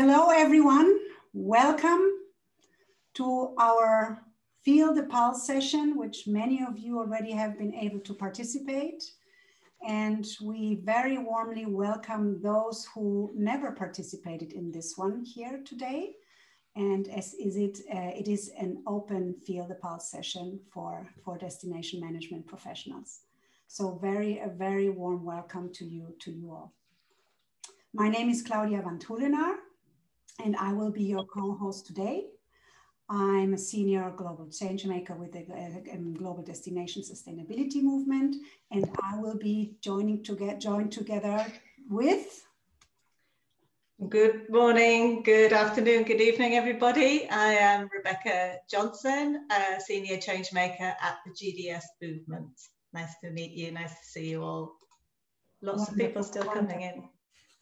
Hello, everyone. Welcome to our Feel the Pulse session, which many of you already have been able to participate. And we very warmly welcome those who never participated in this one here today. And as is it, uh, it is an open Feel the Pulse session for, for destination management professionals. So very, a very warm welcome to you, to you all. My name is Claudia van't Hullenaar and I will be your co-host today. I'm a senior global change maker with the Global Destination Sustainability Movement, and I will be joining to get joined together with. Good morning, good afternoon, good evening, everybody. I am Rebecca Johnson, a senior change maker at the GDS Movement. Nice to meet you. Nice to see you all. Lots Wonderful. of people still coming in.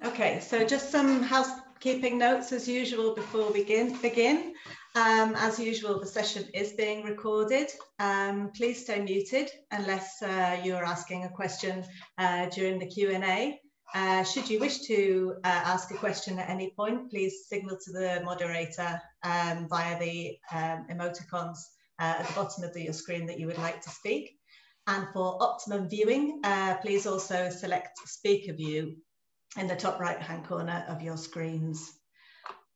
Okay, so just some house keeping notes as usual before we begin. begin. Um, as usual, the session is being recorded. Um, please stay muted unless uh, you're asking a question uh, during the Q&A. Uh, should you wish to uh, ask a question at any point, please signal to the moderator um, via the um, emoticons uh, at the bottom of the, your screen that you would like to speak. And for optimum viewing, uh, please also select speaker view in the top right hand corner of your screens.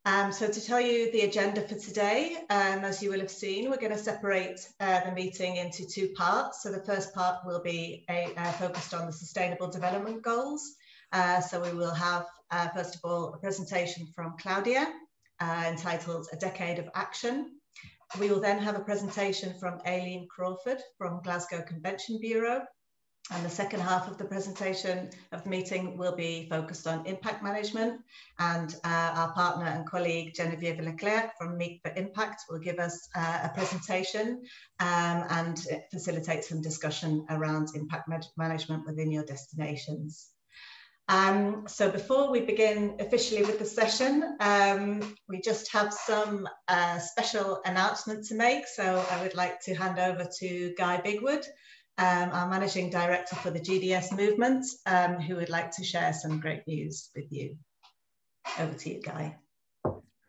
Um, so to tell you the agenda for today, um, as you will have seen, we're going to separate uh, the meeting into two parts. So the first part will be a, uh, focused on the Sustainable Development Goals. Uh, so we will have, uh, first of all, a presentation from Claudia uh, entitled A Decade of Action. We will then have a presentation from Aileen Crawford from Glasgow Convention Bureau and the second half of the presentation of the meeting will be focused on impact management. And uh, our partner and colleague Genevieve Leclerc from Meet4Impact will give us uh, a presentation um, and facilitate some discussion around impact management within your destinations. Um, so before we begin officially with the session, um, we just have some uh, special announcement to make. So I would like to hand over to Guy Bigwood, um, our managing director for the GDS movement, um, who would like to share some great news with you. Over to you, Guy.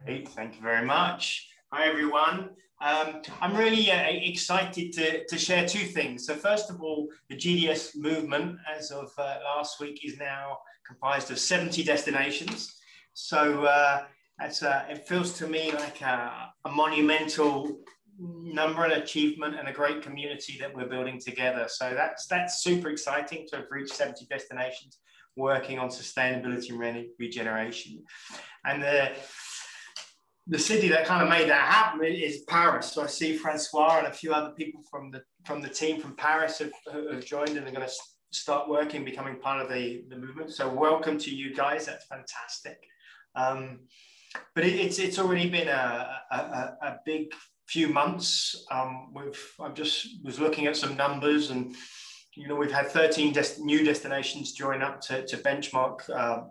Great, thank you very much. Hi, everyone. Um, I'm really uh, excited to, to share two things. So first of all, the GDS movement, as of uh, last week, is now comprised of 70 destinations. So uh, uh, it feels to me like a, a monumental number and achievement and a great community that we're building together. So that's that's super exciting to have reached 70 destinations working on sustainability and re regeneration. And the the city that kind of made that happen is Paris. So I see Francois and a few other people from the from the team from Paris have, have joined and are going to start working, becoming part of the, the movement. So welcome to you guys. That's fantastic. Um, but it, it's it's already been a, a, a big few months. Um, we've I just was looking at some numbers, and you know we've had 13 des- new destinations join up to, to benchmark uh,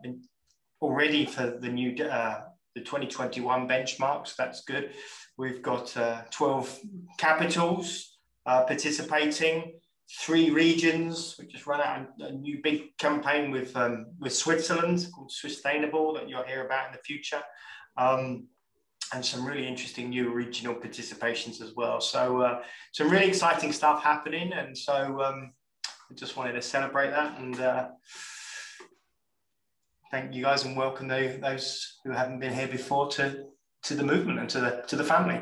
already for the new uh, the 2021 benchmarks. That's good. We've got uh, 12 capitals uh, participating. Three regions. We just run out a, a new big campaign with um, with Switzerland called Swisstainable that you'll hear about in the future. Um, and some really interesting new regional participations as well. So uh, some really exciting stuff happening, and so um, I just wanted to celebrate that and uh, thank you guys and welcome those who haven't been here before to to the movement and to the to the family.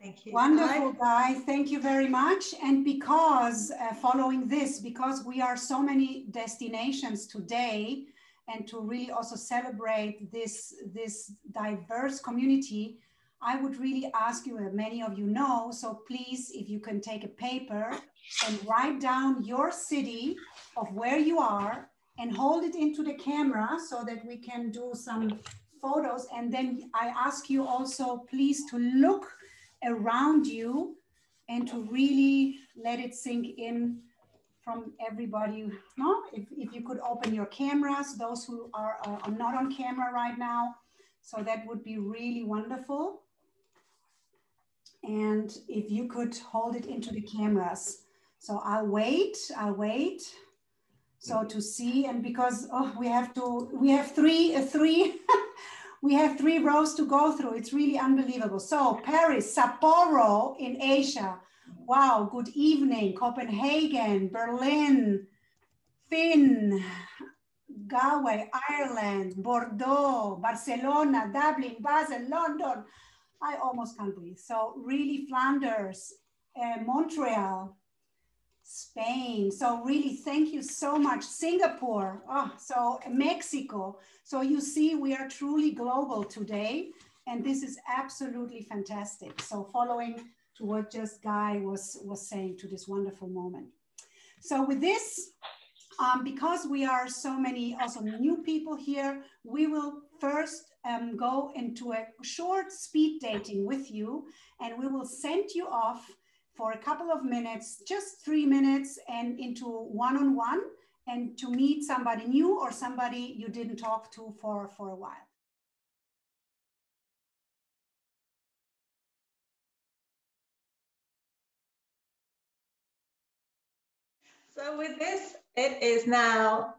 Thank you. Wonderful, Guy. Thank you very much. And because uh, following this, because we are so many destinations today, and to really also celebrate this, this diverse community, I would really ask you, many of you know, so please, if you can take a paper and write down your city of where you are and hold it into the camera so that we can do some photos. And then I ask you also, please, to look around you and to really let it sink in from everybody. No, if, if you could open your cameras, those who are, uh, are not on camera right now. So that would be really wonderful. And if you could hold it into the cameras. So I'll wait, I'll wait. So to see, and because oh, we have to, we have three, uh, three, we have three rows to go through. It's really unbelievable. So Paris, Sapporo in Asia. Wow, good evening. Copenhagen, Berlin, Finn, Galway, Ireland, Bordeaux, Barcelona, Dublin, Basel, London. I almost can't breathe. So really Flanders, uh, Montreal, Spain. So really, thank you so much. Singapore, oh, so Mexico. So you see, we are truly global today, and this is absolutely fantastic. So following to what just Guy was, was saying to this wonderful moment. So with this, um, because we are so many also new people here, we will first um, go into a short speed dating with you, and we will send you off for a couple of minutes, just three minutes, and into one on one, and to meet somebody new or somebody you didn't talk to for, for a while. So, with this, it is now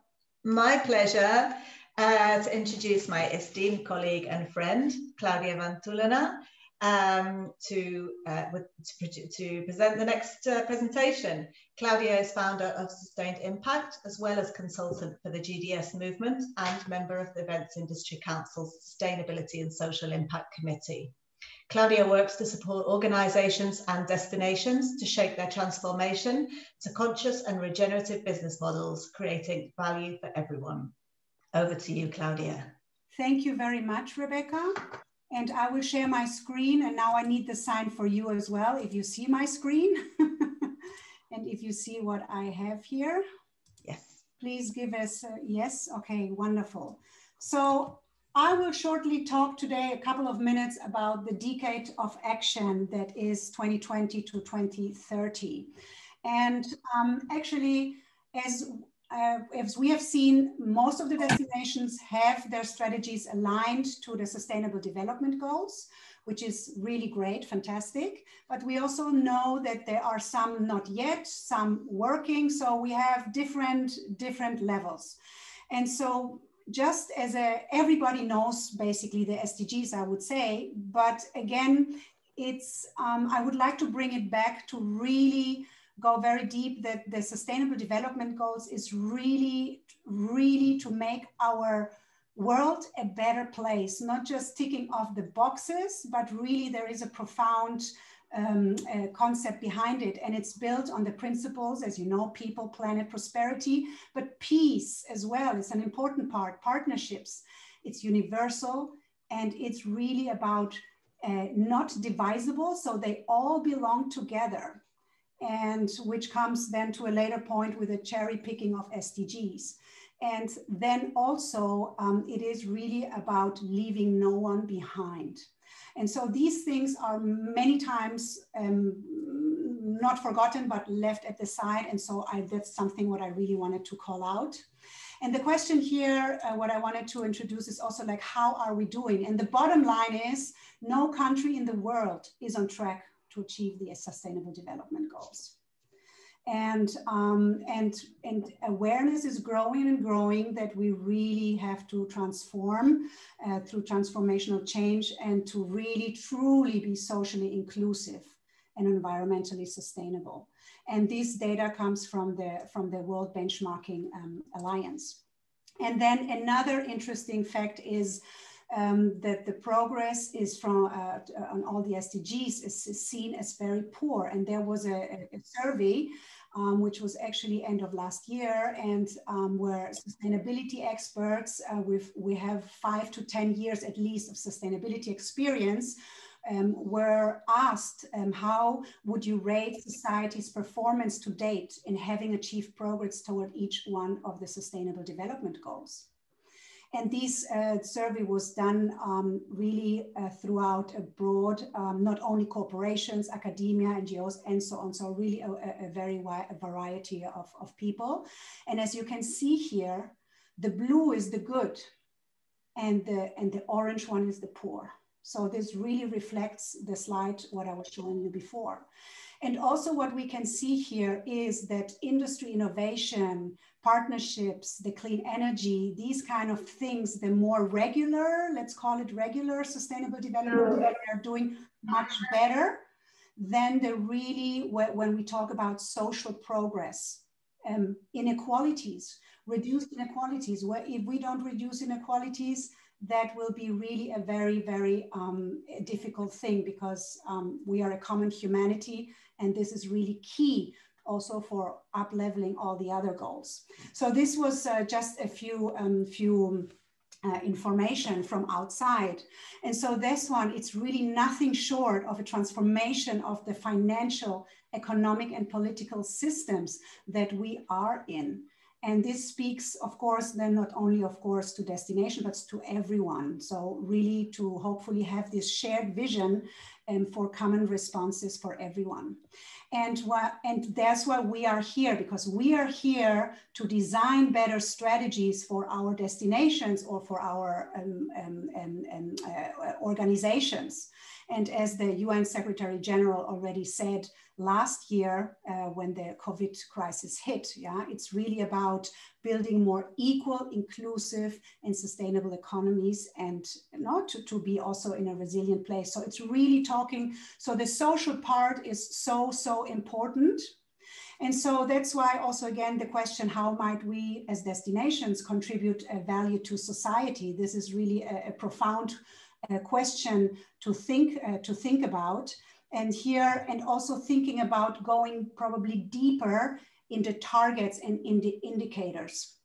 my pleasure uh, to introduce my esteemed colleague and friend, Claudia van't Hullenaar um, to, uh, with, to, to, present the next uh, presentation. Claudia is founder of Sustained Impact, as well as consultant for the GDS movement and member of the Events Industry Council's Sustainability and Social Impact Committee. Claudia works to support organizations and destinations to shape their transformation to conscious and regenerative business models, creating value for everyone. Over to you, Claudia. Thank you very much, Rebecca. And I will share my screen. And now I need the sign for you as well. If you see my screen and if you see what I have here. Yes. Please give us a yes. Okay, wonderful. So I will shortly talk today a couple of minutes about the decade of action that is 2020 to 2030. And um, actually, as uh, as we have seen, most of the destinations have their strategies aligned to the sustainable development goals, which is really great, fantastic. But we also know that there are some not yet, some working. So we have different, different levels. And so just as a, everybody knows basically the SDGs, I would say, but again, it's, um, I would like to bring it back to really go very deep. That the sustainable development goals is really, really to make our world a better place, not just ticking off the boxes, but really there is a profound um, uh, concept behind it. And it's built on the principles, as you know, people, planet, prosperity, but peace as well is an important part, partnerships. It's universal and it's really about uh, not divisible. So they all belong together and which comes then to a later point with a cherry picking of SDGs. And then also, um, it is really about leaving no one behind. And so these things are many times um, not forgotten, but left at the side. And so I, that's something what I really wanted to call out. And the question here, uh, what I wanted to introduce is also like, how are we doing? And the bottom line is no country in the world is on track to achieve the sustainable development goals. And, um, and, and awareness is growing and growing that we really have to transform uh, through transformational change and to really truly be socially inclusive and environmentally sustainable. And this data comes from the, from the World Benchmarking um, Alliance. And then another interesting fact is um, that the progress is from uh, on all the SDGs is, seen as very poor. And there was a, a survey um, which was actually end of last year, and um, where sustainability experts, uh, with we have five to ten years at least of sustainability experience, um, were asked um, how would you rate society's performance to date in having achieved progress toward each one of the sustainable development goals. And this uh, survey was done um, really uh, throughout a broad, um, not only corporations, academia, NGOs, and so on. So really a, a very wide a variety of, of people. And as you can see here, the blue is the good and the, and the orange one is the poor. So this really reflects the slide, what I was showing you before. And also what we can see here is that industry innovation, partnerships, the clean energy, these kind of things, the more regular, let's call it regular sustainable development, we are doing much better than the really, when we talk about social progress, um, inequalities, reduced inequalities, where if we don't reduce inequalities, that will be really a very, very um, difficult thing because um, we are a common humanity and this is really key also for up leveling all the other goals. So this was uh, just a few, um, few uh, information from outside. And so this one, it's really nothing short of a transformation of the financial, economic and political systems that we are in. And this speaks, of course, then not only, of course, to destination, but to everyone. So really to hopefully have this shared vision and for common responses for everyone. And, and that's why we are here, because we are here to design better strategies for our destinations or for our um, um, um, um uh, organizations. And as the UN Secretary General already said, last year uh, when the COVID crisis hit. Yeah, it's really about building more equal, inclusive, and sustainable economies, and not to, to be also in a resilient place. So it's really talking. So the social part is so so important. And so that's why also again the question, how might we as destinations contribute a value to society? This is really a, a profound question to think, uh, to think about and here and also thinking about going probably deeper into targets and in the indicators.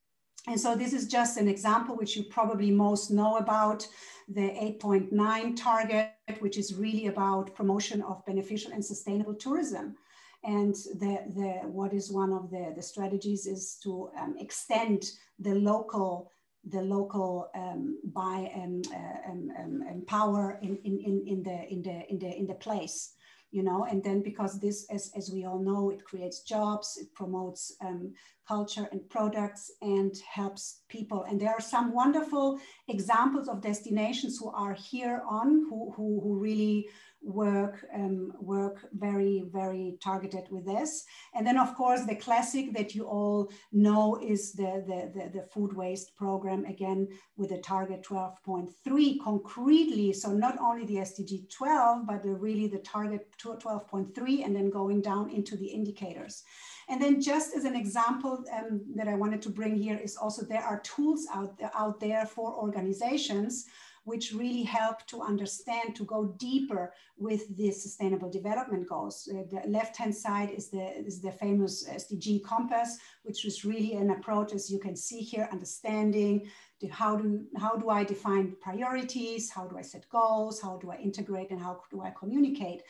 And so this is just an example which you probably most know about the 8.9 target, which is really about promotion of beneficial and sustainable tourism. And the, the, what is one of the, the strategies is to um, extend the local the local um, buy and uh, um, power in, in, in, the, in, the, in, the, in the place you know? And then because this as, as we all know it creates jobs it promotes um, culture and products and helps people. And there are some wonderful examples of destinations who are here on who, who, who really work um, work very very targeted with this. And then of course the classic that you all know is the the, the, the food waste program again with the target 12.3 concretely. So not only the sdg 12 but the, really the target 12.3 and then going down into the indicators. And then just as an example um, that i wanted to bring here is also there are tools out out there for organizations which really help to understand, to go deeper with the sustainable development goals. Uh, the left-hand side is the, is the famous SDG compass, which is really an approach, as you can see here, understanding how, do, how do I define priorities, how do I set goals, how do I integrate, and how do I communicate.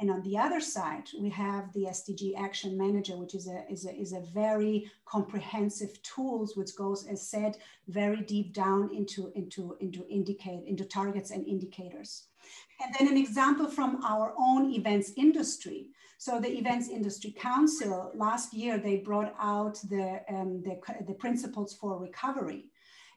And on the other side, we have the SDG Action Manager, which is a, is a, is a very comprehensive tools, which goes, as said, very deep down into, into, into indicate, into targets and indicators. And then an example from our own events industry. So the Events Industry Council, last year, they brought out the, um, the, the principles for recovery.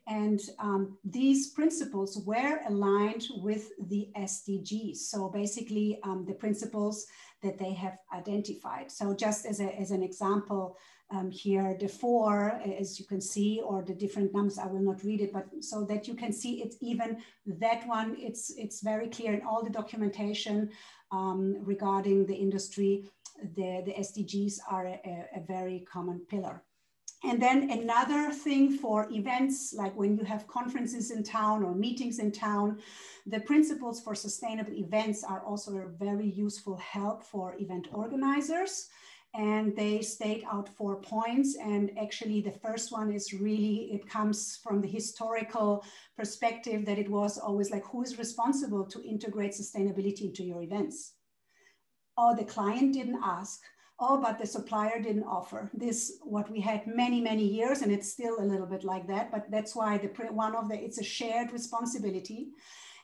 And um, these principles were aligned with the SDGs. So basically um, the principles that they have identified. So just as, a, as an example um, here, the four, as you can see, or the different numbers, I will not read it, but so that you can see it's even that one, it's, it's very clear in all the documentation um, regarding the industry, the, the SDGs are a, a very common pillar. And then another thing for events, like when you have conferences in town or meetings in town, the principles for sustainable events are also a very useful help for event organizers. And they state out four points. And actually, the first one is really, it comes from the historical perspective that it was always like, who is responsible to integrate sustainability into your events? Or the client didn't ask oh, but the supplier didn't offer this, what we had many, many years, and it's still a little bit like that, but that's why the one of the, it's a shared responsibility.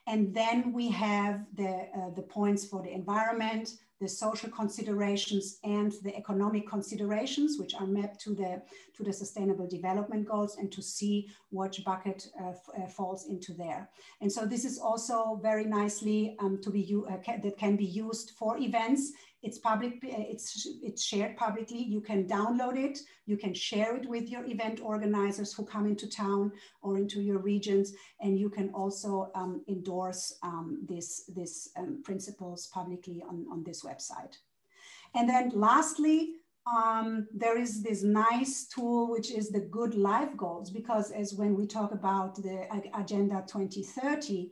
And then we have the, uh, the points for the environment, the social considerations and the economic considerations, which are mapped to the, to the sustainable development goals and to see which bucket uh, uh, falls into there. And so this is also very nicely um, to be, uh, ca that can be used for events It's public, it's, it's shared publicly. You can download it. You can share it with your event organizers who come into town or into your regions. And you can also um, endorse um, this, this um, principles publicly on, on this website. And then lastly, um, there is this nice tool, which is the good life goals, because as when we talk about the Agenda 2030,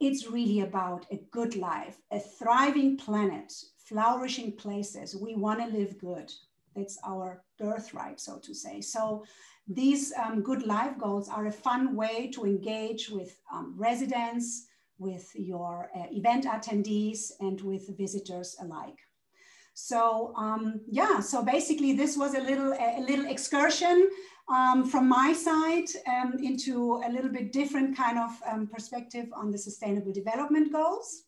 it's really about a good life, a thriving planet, flourishing places. We want to live good. It's our birthright, so to say. So these um, good life goals are a fun way to engage with um, residents, with your uh, event attendees, and with visitors alike. So um, yeah, so basically this was a little a little excursion um, from my side um, into a little bit different kind of um, perspective on the Sustainable Development Goals.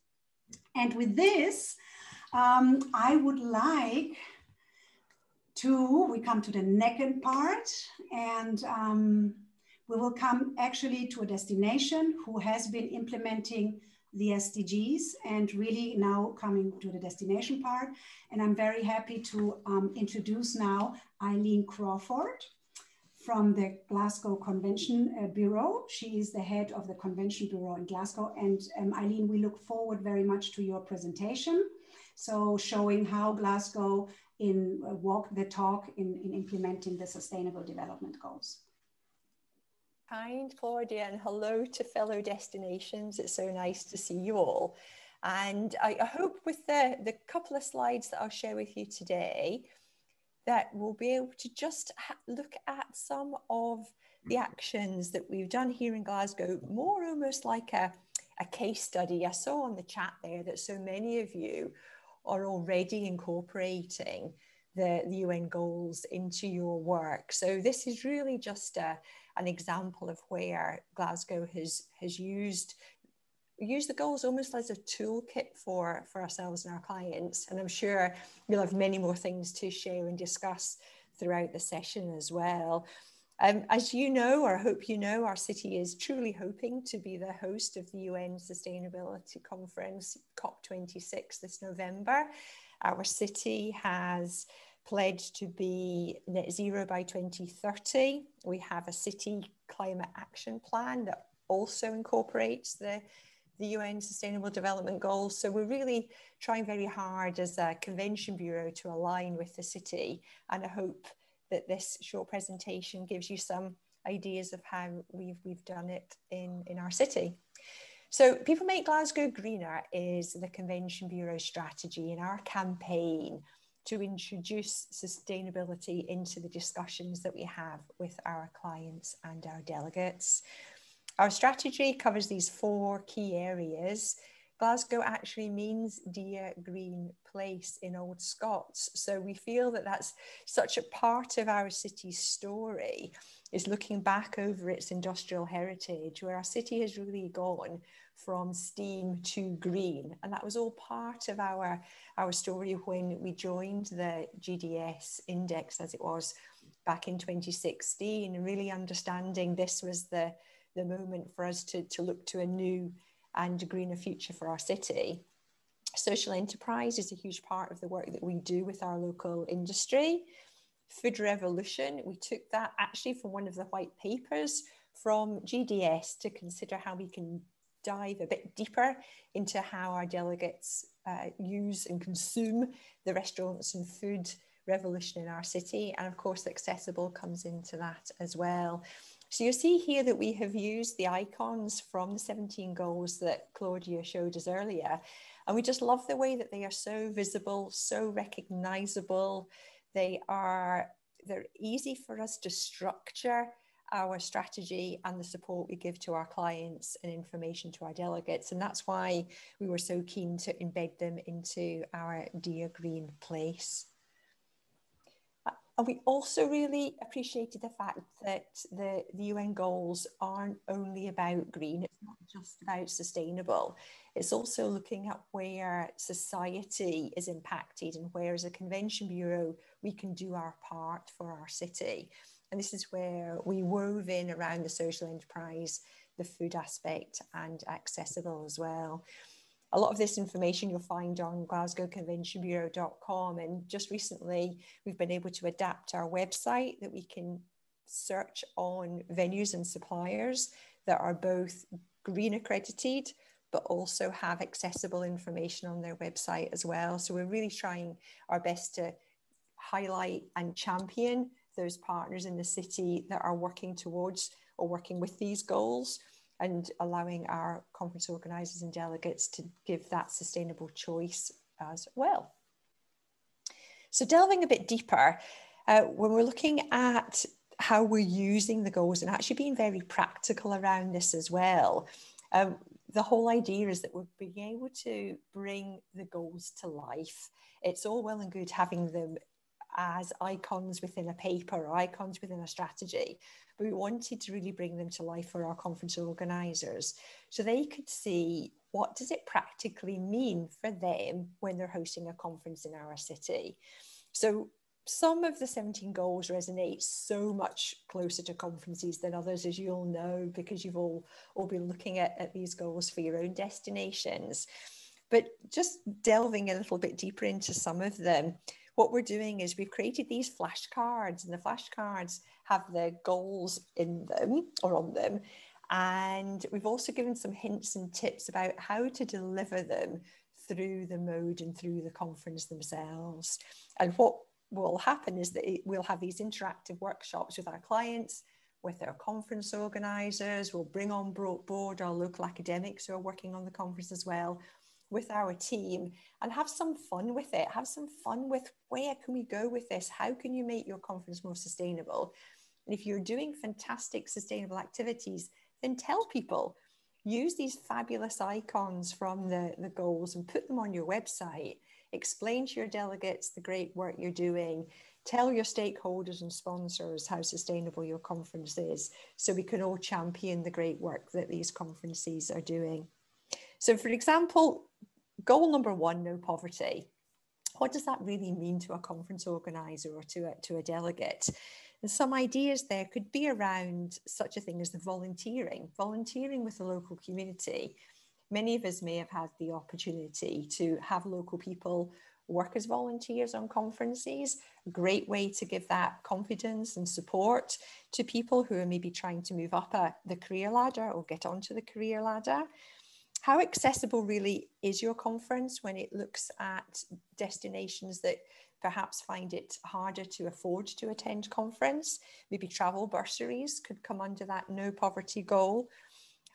And with this, um, I would like to, we come to the second part and um, we will come actually to a destination who has been implementing the SDGs and really now coming to the destination part. And I'm very happy to um, introduce now Aileen Crawford from the Glasgow Convention uh, Bureau. She is the head of the Convention Bureau in Glasgow. And um, Aileen, we look forward very much to your presentation. So showing how Glasgow in uh, walk the talk in, in implementing the Sustainable Development Goals kind, Claudia, and hello to fellow destinations. It's so nice to see you all. And I, I hope with the, the couple of slides that I'll share with you today, that we'll be able to just look at some of the actions that we've done here in Glasgow, more almost like a, a case study. I saw on the chat there that so many of you are already incorporating the, the UN goals into your work. So this is really just a, an example of where Glasgow has has used use the goals almost as a toolkit for for ourselves and our clients and i'm sure you'll have many more things to share and discuss throughout the session as well um, as you know or I hope you know our city is truly hoping to be the host of the un sustainability conference cop26 this november our city has pledged to be net zero by 2030. We have a city climate action plan that also incorporates the, the UN Sustainable Development Goals. So we're really trying very hard as a convention bureau to align with the city. And I hope that this short presentation gives you some ideas of how we've, we've done it in, in our city. So People Make Glasgow Greener is the Convention Bureau strategy and our campaign to introduce sustainability into the discussions that we have with our clients and our delegates. Our strategy covers these four key areas. Glasgow actually means dear green place in Old Scots. So we feel that that's such a part of our city's story is looking back over its industrial heritage, where our city has really gone from steam to green. And that was all part of our, our story when we joined the GDS index as it was back in 2016, really understanding this was the, the moment for us to, to look to a new and a greener future for our city. Social enterprise is a huge part of the work that we do with our local industry. Food revolution, we took that actually from one of the white papers from GDS to consider how we can dive a bit deeper into how our delegates uh, use and consume the restaurants and food revolution in our city. And of course, accessible comes into that as well. So you see here that we have used the icons from the 17 goals that Claudia showed us earlier. And we just love the way that they are so visible, so recognizable. They are, they're easy for us to structure our strategy and the support we give to our clients and information to our delegates. And that's why we were so keen to embed them into our Dear Green place. And we also really appreciated the fact that the, the UN goals aren't only about green, it's not just about sustainable. It's also looking at where society is impacted and where, as a Convention Bureau, we can do our part for our city. And this is where we wove in around the social enterprise, the food aspect, and accessible as well. A lot of this information you'll find on glasgowconventionbureau.com. And just recently, we've been able to adapt our website that we can search on venues and suppliers that are both green accredited, but also have accessible information on their website as well. So we're really trying our best to highlight and champion those partners in the city that are working towards or working with these goals and allowing our conference organisers and delegates to give that sustainable choice as well. So delving a bit deeper, uh, when we're looking at how we're using the goals and actually being very practical around this as well, um, the whole idea is that we're being able to bring the goals to life. It's all well and good having them as icons within a paper or icons within a strategy, but we wanted to really bring them to life for our conference organisers so they could see what does it practically mean for them when they're hosting a conference in our city. So some of the 17 goals resonate so much closer to conferences than others, as you all know, because you've all, all been looking at, at these goals for your own destinations. But just delving a little bit deeper into some of them, what we're doing is we've created these flashcards, and the flashcards have their goals in them or on them. And we've also given some hints and tips about how to deliver them through the mode and through the conference themselves. And what will happen is that we'll have these interactive workshops with our clients, with our conference organisers. We'll bring on board our local academics who are working on the conference as well with our team and have some fun with it. Have some fun with where can we go with this? How can you make your conference more sustainable? And if you're doing fantastic sustainable activities, then tell people. Use these fabulous icons from the, the goals and put them on your website. Explain to your delegates the great work you're doing. Tell your stakeholders and sponsors how sustainable your conference is so we can all champion the great work that these conferences are doing. So, for example, goal number one no poverty. What does that really mean to a conference organizer or to a, to a delegate? And some ideas there could be around such a thing as the volunteering, volunteering with the local community. Many of us may have had the opportunity to have local people work as volunteers on conferences. A great way to give that confidence and support to people who are maybe trying to move up a, the career ladder or get onto the career ladder how accessible really is your conference when it looks at destinations that perhaps find it harder to afford to attend conference? Maybe travel bursaries could come under that no poverty goal.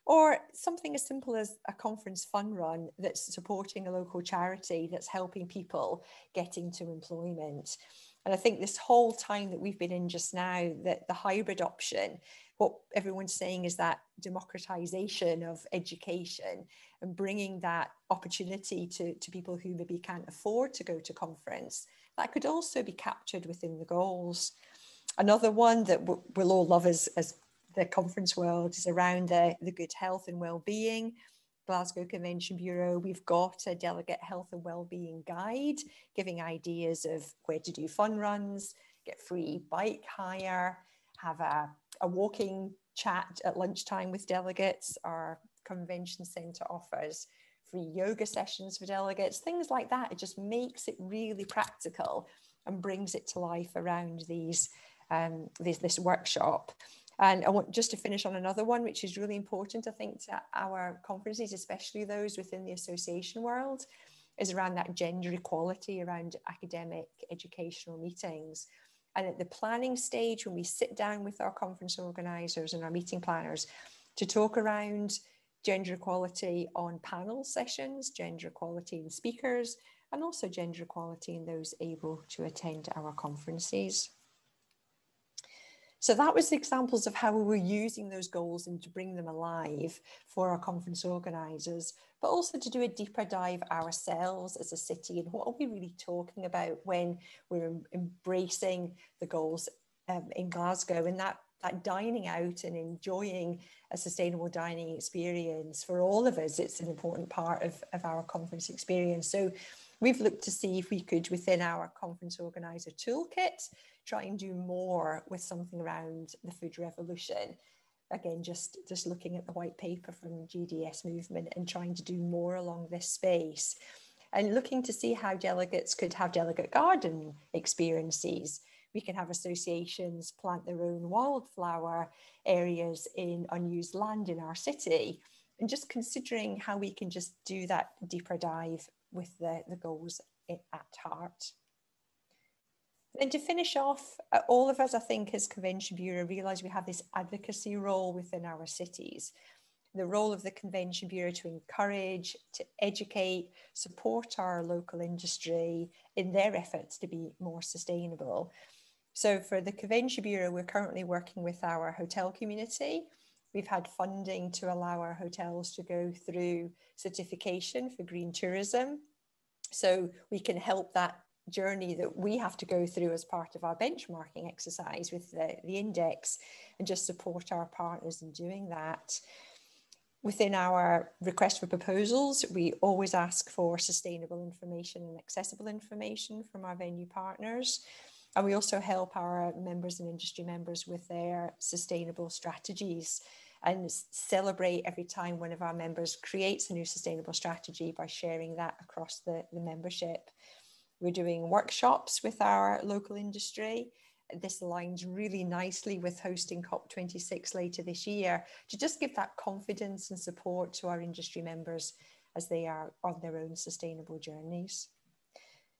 Or something as simple as a conference fun run that's supporting a local charity that's helping people get into employment. And I think this whole time that we've been in just now, that the hybrid option what everyone's saying is that democratization of education and bringing that opportunity to, to people who maybe can't afford to go to conference, that could also be captured within the goals. Another one that we'll all love as, as the conference world is around the, the good health and well-being. Glasgow Convention Bureau, we've got a delegate health and well-being guide giving ideas of where to do fun runs, get free bike hire, have a a walking chat at lunchtime with delegates. Our convention centre offers free yoga sessions for delegates, things like that. It just makes it really practical and brings it to life around these, um, this, this workshop. And I want just to finish on another one, which is really important, I think, to our conferences, especially those within the association world, is around that gender equality around academic educational meetings. And at the planning stage, when we sit down with our conference organisers and our meeting planners to talk around gender equality on panel sessions, gender equality in speakers, and also gender equality in those able to attend our conferences. So that was the examples of how we were using those goals and to bring them alive for our conference organisers, but also to do a deeper dive ourselves as a city and what are we really talking about when we're embracing the goals um, in Glasgow and that that dining out and enjoying a sustainable dining experience for all of us it's an important part of, of our conference experience. So we've looked to see if we could within our conference organizer toolkit try and do more with something around the food revolution. again, just, just looking at the white paper from GDS movement and trying to do more along this space and looking to see how delegates could have delegate garden experiences. We can have associations plant their own wildflower areas in unused land in our city and just considering how we can just do that deeper dive with the, the goals at heart. And to finish off, uh, all of us, I think, as Convention Bureau, realise we have this advocacy role within our cities. The role of the Convention Bureau to encourage, to educate, support our local industry in their efforts to be more sustainable. So, for the Convention Bureau, we're currently working with our hotel community. We've had funding to allow our hotels to go through certification for green tourism. So, we can help that journey that we have to go through as part of our benchmarking exercise with the, the index and just support our partners in doing that. Within our request for proposals, we always ask for sustainable information and accessible information from our venue partners. And we also help our members and industry members with their sustainable strategies and celebrate every time one of our members creates a new sustainable strategy by sharing that across the, the membership. We're doing workshops with our local industry. This aligns really nicely with hosting COP26 later this year to just give that confidence and support to our industry members as they are on their own sustainable journeys.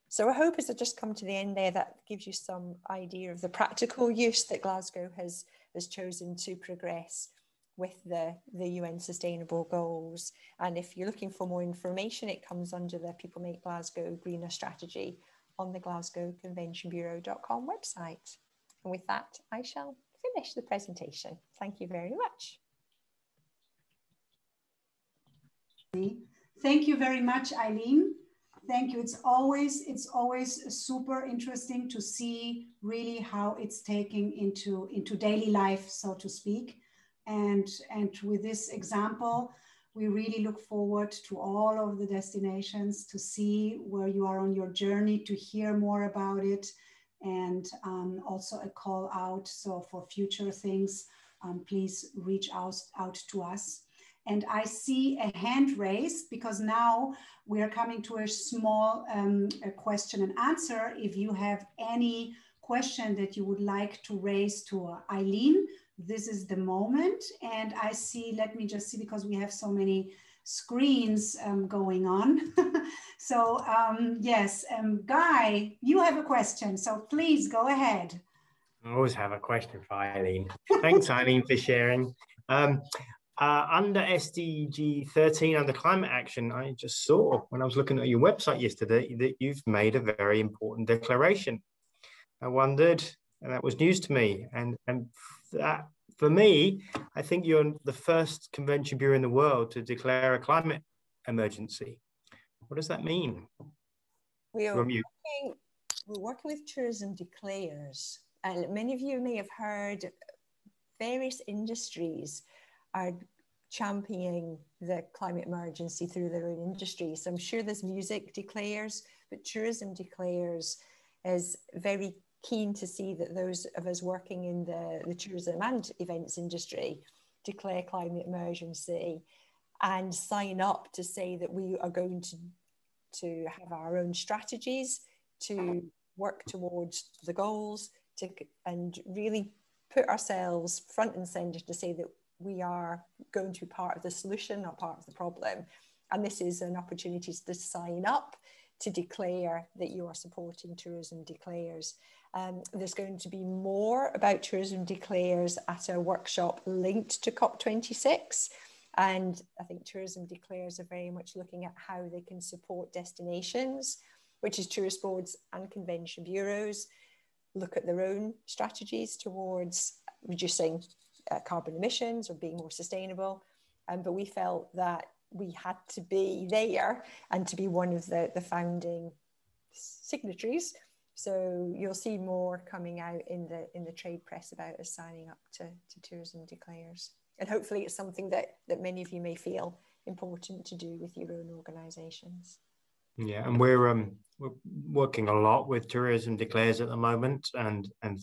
So I hope as I just come to the end there, that gives you some idea of the practical use that Glasgow has, has chosen to progress with the, the UN Sustainable Goals. And if you're looking for more information, it comes under the People Make Glasgow Greener Strategy on the Glasgow Convention Bureau.com website. And with that, I shall finish the presentation. Thank you very much. Thank you very much, Aileen. Thank you. It's always it's always super interesting to see really how it's taking into into daily life, so to speak. And, and with this example, we really look forward to all of the destinations to see where you are on your journey, to hear more about it, and um, also a call out. So for future things, um, please reach out, out to us. And I see a hand raised because now we are coming to a small um, a question and answer. If you have any question that you would like to raise to Aileen, this is the moment. And I see, let me just see, because we have so many screens um, going on. so um, yes, um, Guy, you have a question, so please go ahead. I always have a question for Aileen. Thanks, Aileen, for sharing. Um, uh, under SDG 13, under climate action, I just saw when I was looking at your website yesterday that you've made a very important declaration. I wondered, and that was news to me, and, and that for me, I think you're the first convention bureau in the world to declare a climate emergency. What does that mean? We are working, we're working with tourism declares, and many of you may have heard various industries are championing the climate emergency through their own industries. So I'm sure there's music declares, but tourism declares is very keen to see that those of us working in the, the tourism and events industry declare climate emergency and sign up to say that we are going to, to have our own strategies to work towards the goals to, and really put ourselves front and center to say that we are going to be part of the solution, not part of the problem. And this is an opportunity to sign up to declare that you are supporting tourism declares. Um, there's going to be more about tourism declares at a workshop linked to COP26. And I think tourism declares are very much looking at how they can support destinations, which is tourist boards and convention bureaus, look at their own strategies towards reducing uh, carbon emissions or being more sustainable. Um, but we felt that we had to be there and to be one of the, the founding signatories. So you'll see more coming out in the in the trade press about us signing up to, to tourism declares. And hopefully it's something that, that many of you may feel important to do with your own organizations. Yeah, and we're um we're working a lot with tourism declares at the moment and and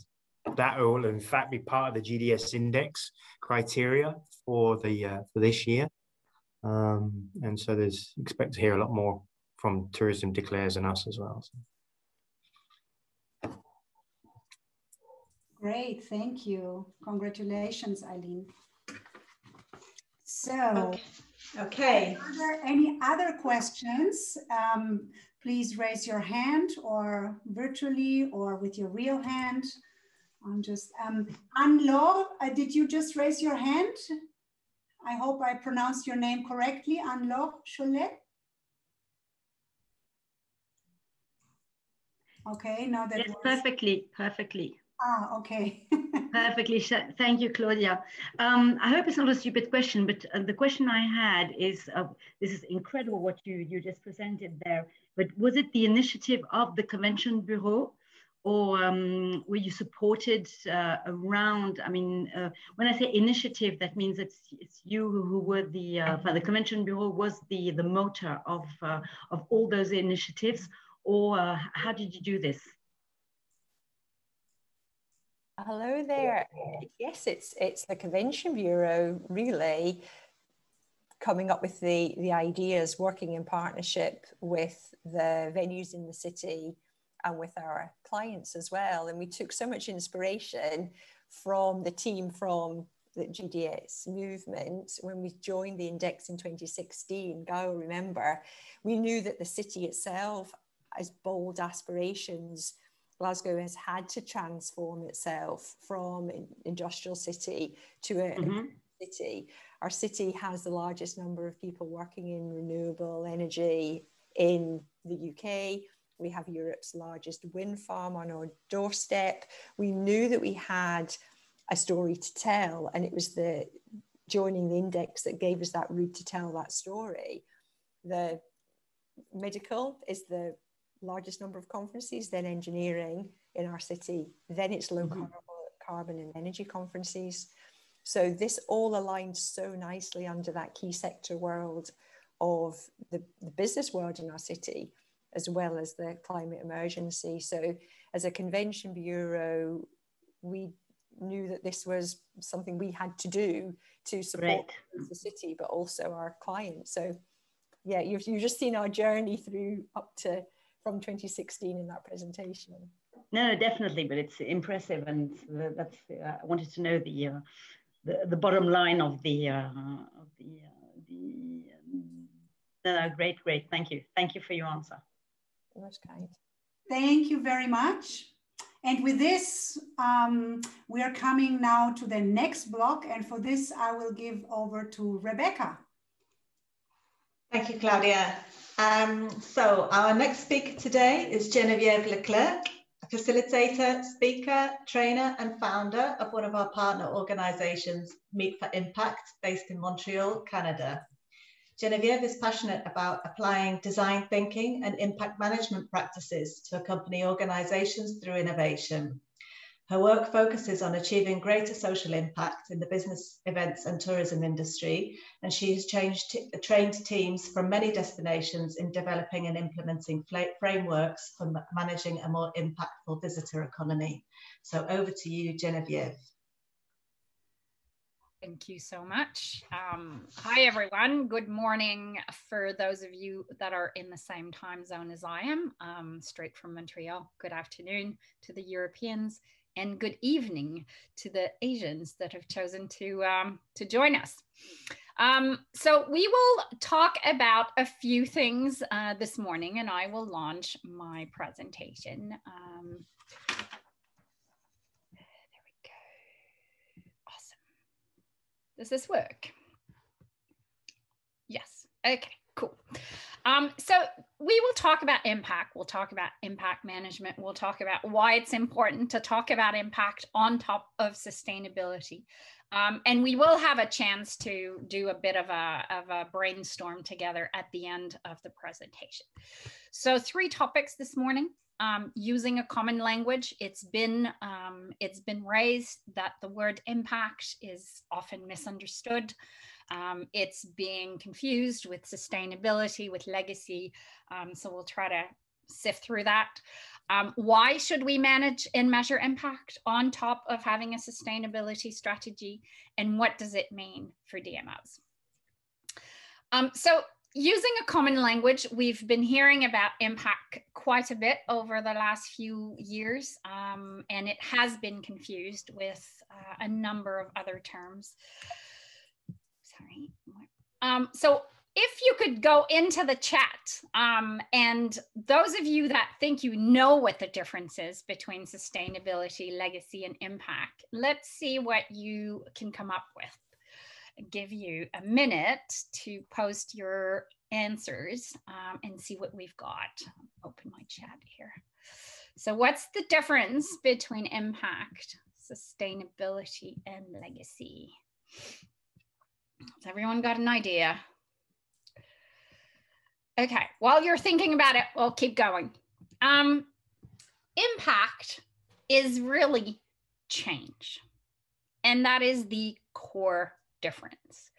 that will in fact be part of the GDS index criteria for the uh, for this year. Um, and so there's expect to hear a lot more from tourism declares and us as well. So. Great, thank you. Congratulations, Aileen. So, okay. okay. Are there any other questions? Um, please raise your hand or virtually or with your real hand. I'm just, um, Anne-Laure, uh, did you just raise your hand? I hope I pronounced your name correctly, Anne-Laure Cholet. Okay, now that yes, was... perfectly, perfectly. Ah, okay. perfectly. Thank you, Claudia. Um, I hope it's not a stupid question, but uh, the question I had is, uh, this is incredible what you, you just presented there, but was it the initiative of the Convention Bureau or um, were you supported uh, around? I mean, uh, when I say initiative, that means it's, it's you who were the uh, the Convention Bureau was the the motor of uh, of all those initiatives, or how did you do this? Hello there. Yes, it's it's the Convention Bureau really coming up with the the ideas, working in partnership with the venues in the city and with our clients as well. And we took so much inspiration from the team from the GDS movement when we joined the index in 2016. Go remember, we knew that the city itself has bold aspirations. Glasgow has had to transform itself from an industrial city to a mm-hmm. city. Our city has the largest number of people working in renewable energy in the UK. We have Europe's largest wind farm on our doorstep. We knew that we had a story to tell, and it was the joining the index that gave us that route to tell that story. The medical is the largest number of conferences, then engineering in our city, then it's low mm-hmm. carbon and energy conferences. So this all aligns so nicely under that key sector world of the, the business world in our city as well as the climate emergency. So, as a convention bureau, we knew that this was something we had to do to support right. the city, but also our clients. So, yeah, you've, you've just seen our journey through up to from 2016 in that presentation. No, no, definitely, but it's impressive, and that's uh, I wanted to know the uh, the, the bottom line of the uh, of the uh, the. Um, no, great, great. Thank you. Thank you for your answer. Most kind. Thank you very much. And with this, um, we are coming now to the next block. And for this, I will give over to Rebecca. Thank you, Claudia. Um, so our next speaker today is Genevieve Leclerc, a facilitator, speaker, trainer, and founder of one of our partner organizations, Meet4Impact, based in Montreal, Canada. Genevieve is passionate about applying design thinking and impact management practices to accompany organizations through innovation. Her work focuses on achieving greater social impact in the business, events, and tourism industry, and she has trained teams from many destinations in developing and implementing frameworks for managing a more impactful visitor economy. So over to you, Genevieve. Thank you so much. Um, hi, everyone. Good morning for those of you that are in the same time zone as I am, um, straight from Montreal. Good afternoon to the Europeans and good evening to the Asians that have chosen to, um, to join us. Um, so we will talk about a few things uh, this morning and I will launch my presentation. Um, there we go. Awesome. Does this work? Yes. Okay, cool. Um, so we will talk about impact. We'll talk about impact management. We'll talk about why it's important to talk about impact on top of sustainability. Um, and we will have a chance to do a bit of a, of a brainstorm together at the end of the presentation. So three topics this morning um, using a common language. It's been um, it's been raised that the word impact is often misunderstood. Um, it's being confused with sustainability, with legacy. Um, so we'll try to sift through that. Um, why should we manage and measure impact on top of having a sustainability strategy? And what does it mean for DMOs? Um, so using a common language, we've been hearing about impact quite a bit over the last few years, um, and it has been confused with uh, a number of other terms. Um, so if you could go into the chat, um, and those of you that think you know what the difference is between sustainability, legacy, and impact, let's see what you can come up with give you a minute to post your answers um, and see what we've got. Open my chat here. So what's the difference between impact, sustainability, and legacy? Has everyone got an idea? Okay, while you're thinking about it, we'll keep going. Um, impact is really change. And that is the core difference.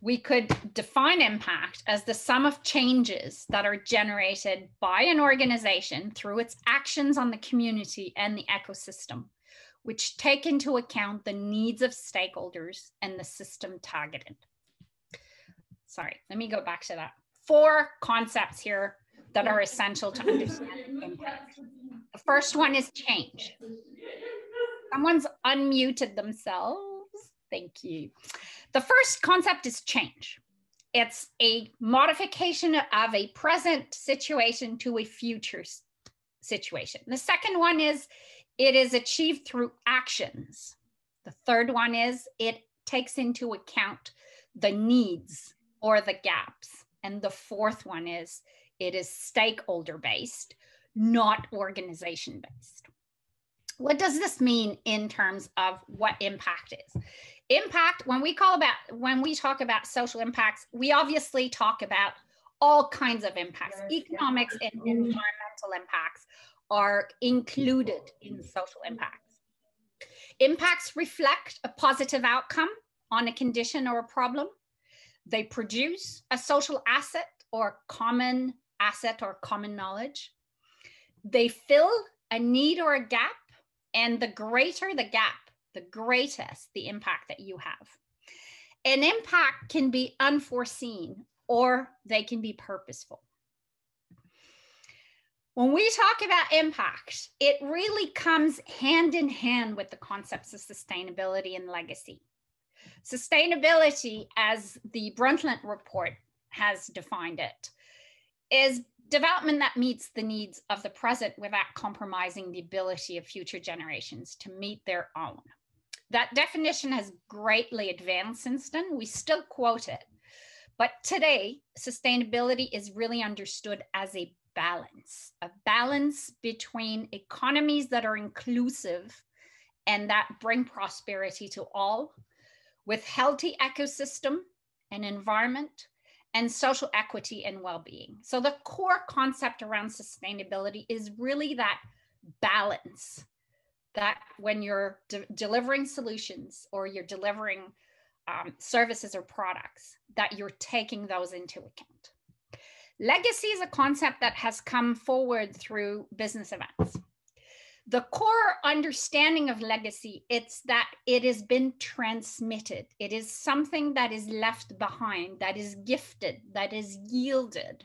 We could define impact as the sum of changes that are generated by an organization through its actions on the community and the ecosystem, which take into account the needs of stakeholders and the system targeted. Sorry, let me go back to that. Four concepts here that are essential to understand impact. The first one is change. Someone's unmuted themselves. Thank you. The first concept is change. It's a modification of a present situation to a future situation. The second one is it is achieved through actions. The third one is it takes into account the needs or the gaps. And the fourth one is it is stakeholder based, not organization based. What does this mean in terms of what impact is? impact when we call about when we talk about social impacts we obviously talk about all kinds of impacts economics and environmental impacts are included in social impacts impacts reflect a positive outcome on a condition or a problem they produce a social asset or common asset or common knowledge they fill a need or a gap and the greater the gap the greatest the impact that you have. An impact can be unforeseen or they can be purposeful. When we talk about impact, it really comes hand in hand with the concepts of sustainability and legacy. Sustainability, as the Brundtland report has defined it, is development that meets the needs of the present without compromising the ability of future generations to meet their own. That definition has greatly advanced since then. We still quote it. But today, sustainability is really understood as a balance, a balance between economies that are inclusive and that bring prosperity to all, with healthy ecosystem and environment, and social equity and well-being. So the core concept around sustainability is really that balance that when you're de- delivering solutions or you're delivering um, services or products, that you're taking those into account. Legacy is a concept that has come forward through business events. The core understanding of legacy it's that it has been transmitted. It is something that is left behind, that is gifted, that is yielded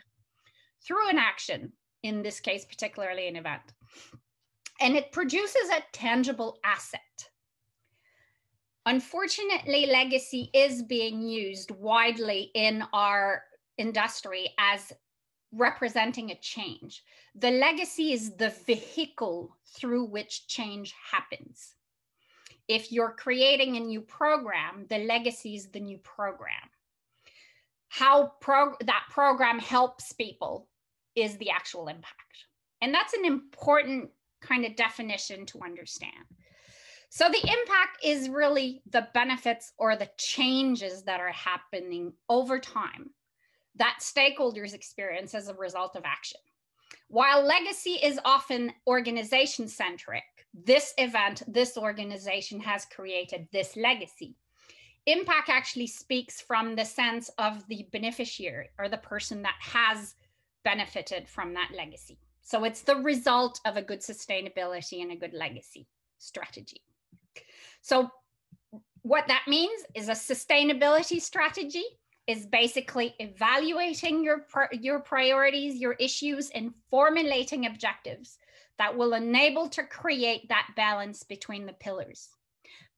through an action, in this case, particularly an event and it produces a tangible asset. Unfortunately, legacy is being used widely in our industry as representing a change. The legacy is the vehicle through which change happens. If you're creating a new program, the legacy is the new program. How prog- that program helps people is the actual impact. And that's an important kind of definition to understand. So the impact is really the benefits or the changes that are happening over time that stakeholders experience as a result of action. While legacy is often organization centric, this event, this organization has created this legacy. Impact actually speaks from the sense of the beneficiary or the person that has benefited from that legacy. So it's the result of a good sustainability and a good legacy strategy. So what that means is a sustainability strategy is basically evaluating your, your priorities, your issues, and formulating objectives that will enable to create that balance between the pillars.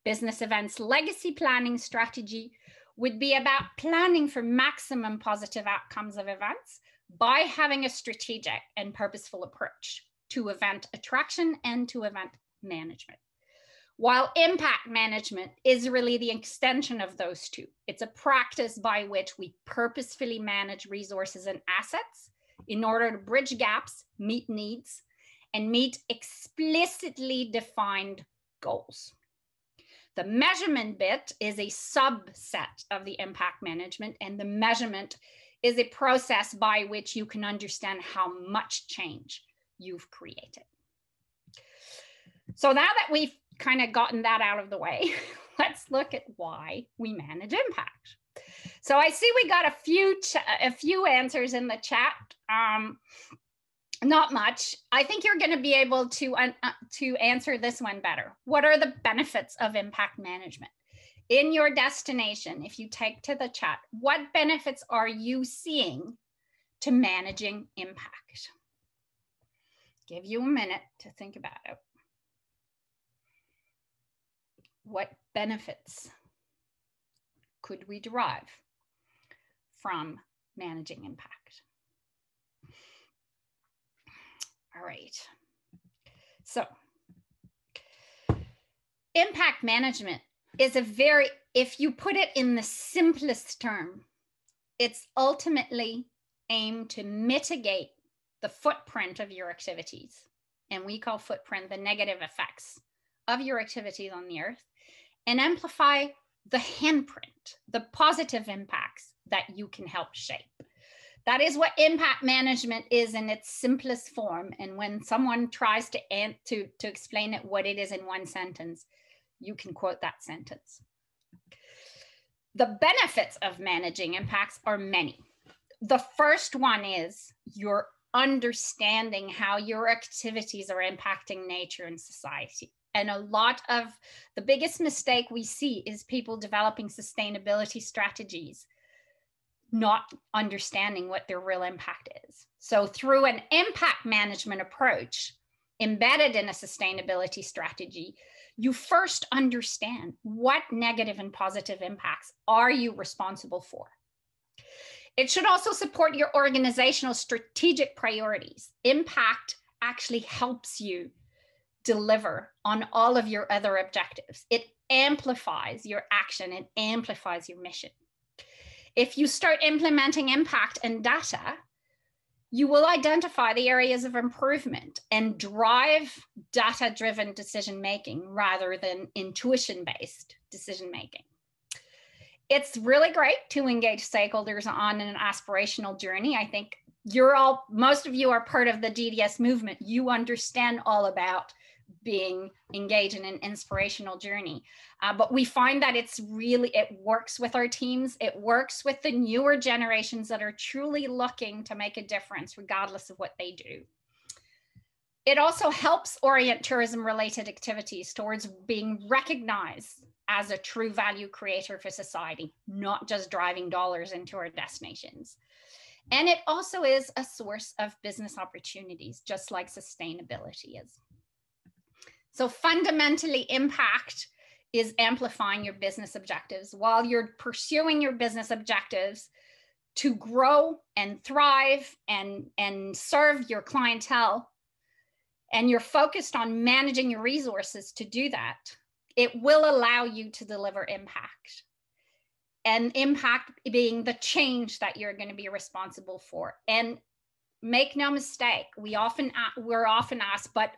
Business events legacy planning strategy would be about planning for maximum positive outcomes of events by having a strategic and purposeful approach to event attraction and to event management. While impact management is really the extension of those two, it's a practice by which we purposefully manage resources and assets in order to bridge gaps, meet needs, and meet explicitly defined goals. The measurement bit is a subset of the impact management, and the measurement is a process by which you can understand how much change you've created. So now that we've kind of gotten that out of the way, let's look at why we manage impact. So I see we got a few a few answers in the chat. Um, not much. I think you're going to be able to uh, to answer this one better. What are the benefits of impact management? In your destination, if you take to the chat, what benefits are you seeing to managing impact? Give you a minute to think about it what benefits could we derive from managing impact? All right. So, impact management is a very, if you put it in the simplest term, it's ultimately aimed to mitigate the footprint of your activities. And we call footprint the negative effects of your activities on the earth and amplify the handprint, the positive impacts that you can help shape. That is what impact management is in its simplest form. And when someone tries to, to, to explain it, what it is in one sentence, you can quote that sentence. The benefits of managing impacts are many. The first one is you're understanding how your activities are impacting nature and society. And a lot of the biggest mistake we see is people developing sustainability strategies, not understanding what their real impact is. So, through an impact management approach embedded in a sustainability strategy, you first understand what negative and positive impacts are you responsible for. It should also support your organizational strategic priorities. Impact actually helps you deliver on all of your other objectives. It amplifies your action, it amplifies your mission. If you start implementing impact and data, you will identify the areas of improvement and drive data driven decision making rather than intuition based decision making. It's really great to engage stakeholders on an aspirational journey. I think you're all, most of you are part of the GDS movement. You understand all about being engaged in an inspirational journey. Uh, but we find that it's really, it works with our teams. It works with the newer generations that are truly looking to make a difference, regardless of what they do. It also helps orient tourism related activities towards being recognized as a true value creator for society, not just driving dollars into our destinations. And it also is a source of business opportunities, just like sustainability is. So fundamentally, impact is amplifying your business objectives while you're pursuing your business objectives to grow and thrive and, and serve your clientele. And you're focused on managing your resources to do that. It will allow you to deliver impact and impact being the change that you're going to be responsible for. And make no mistake, we often we're often asked, but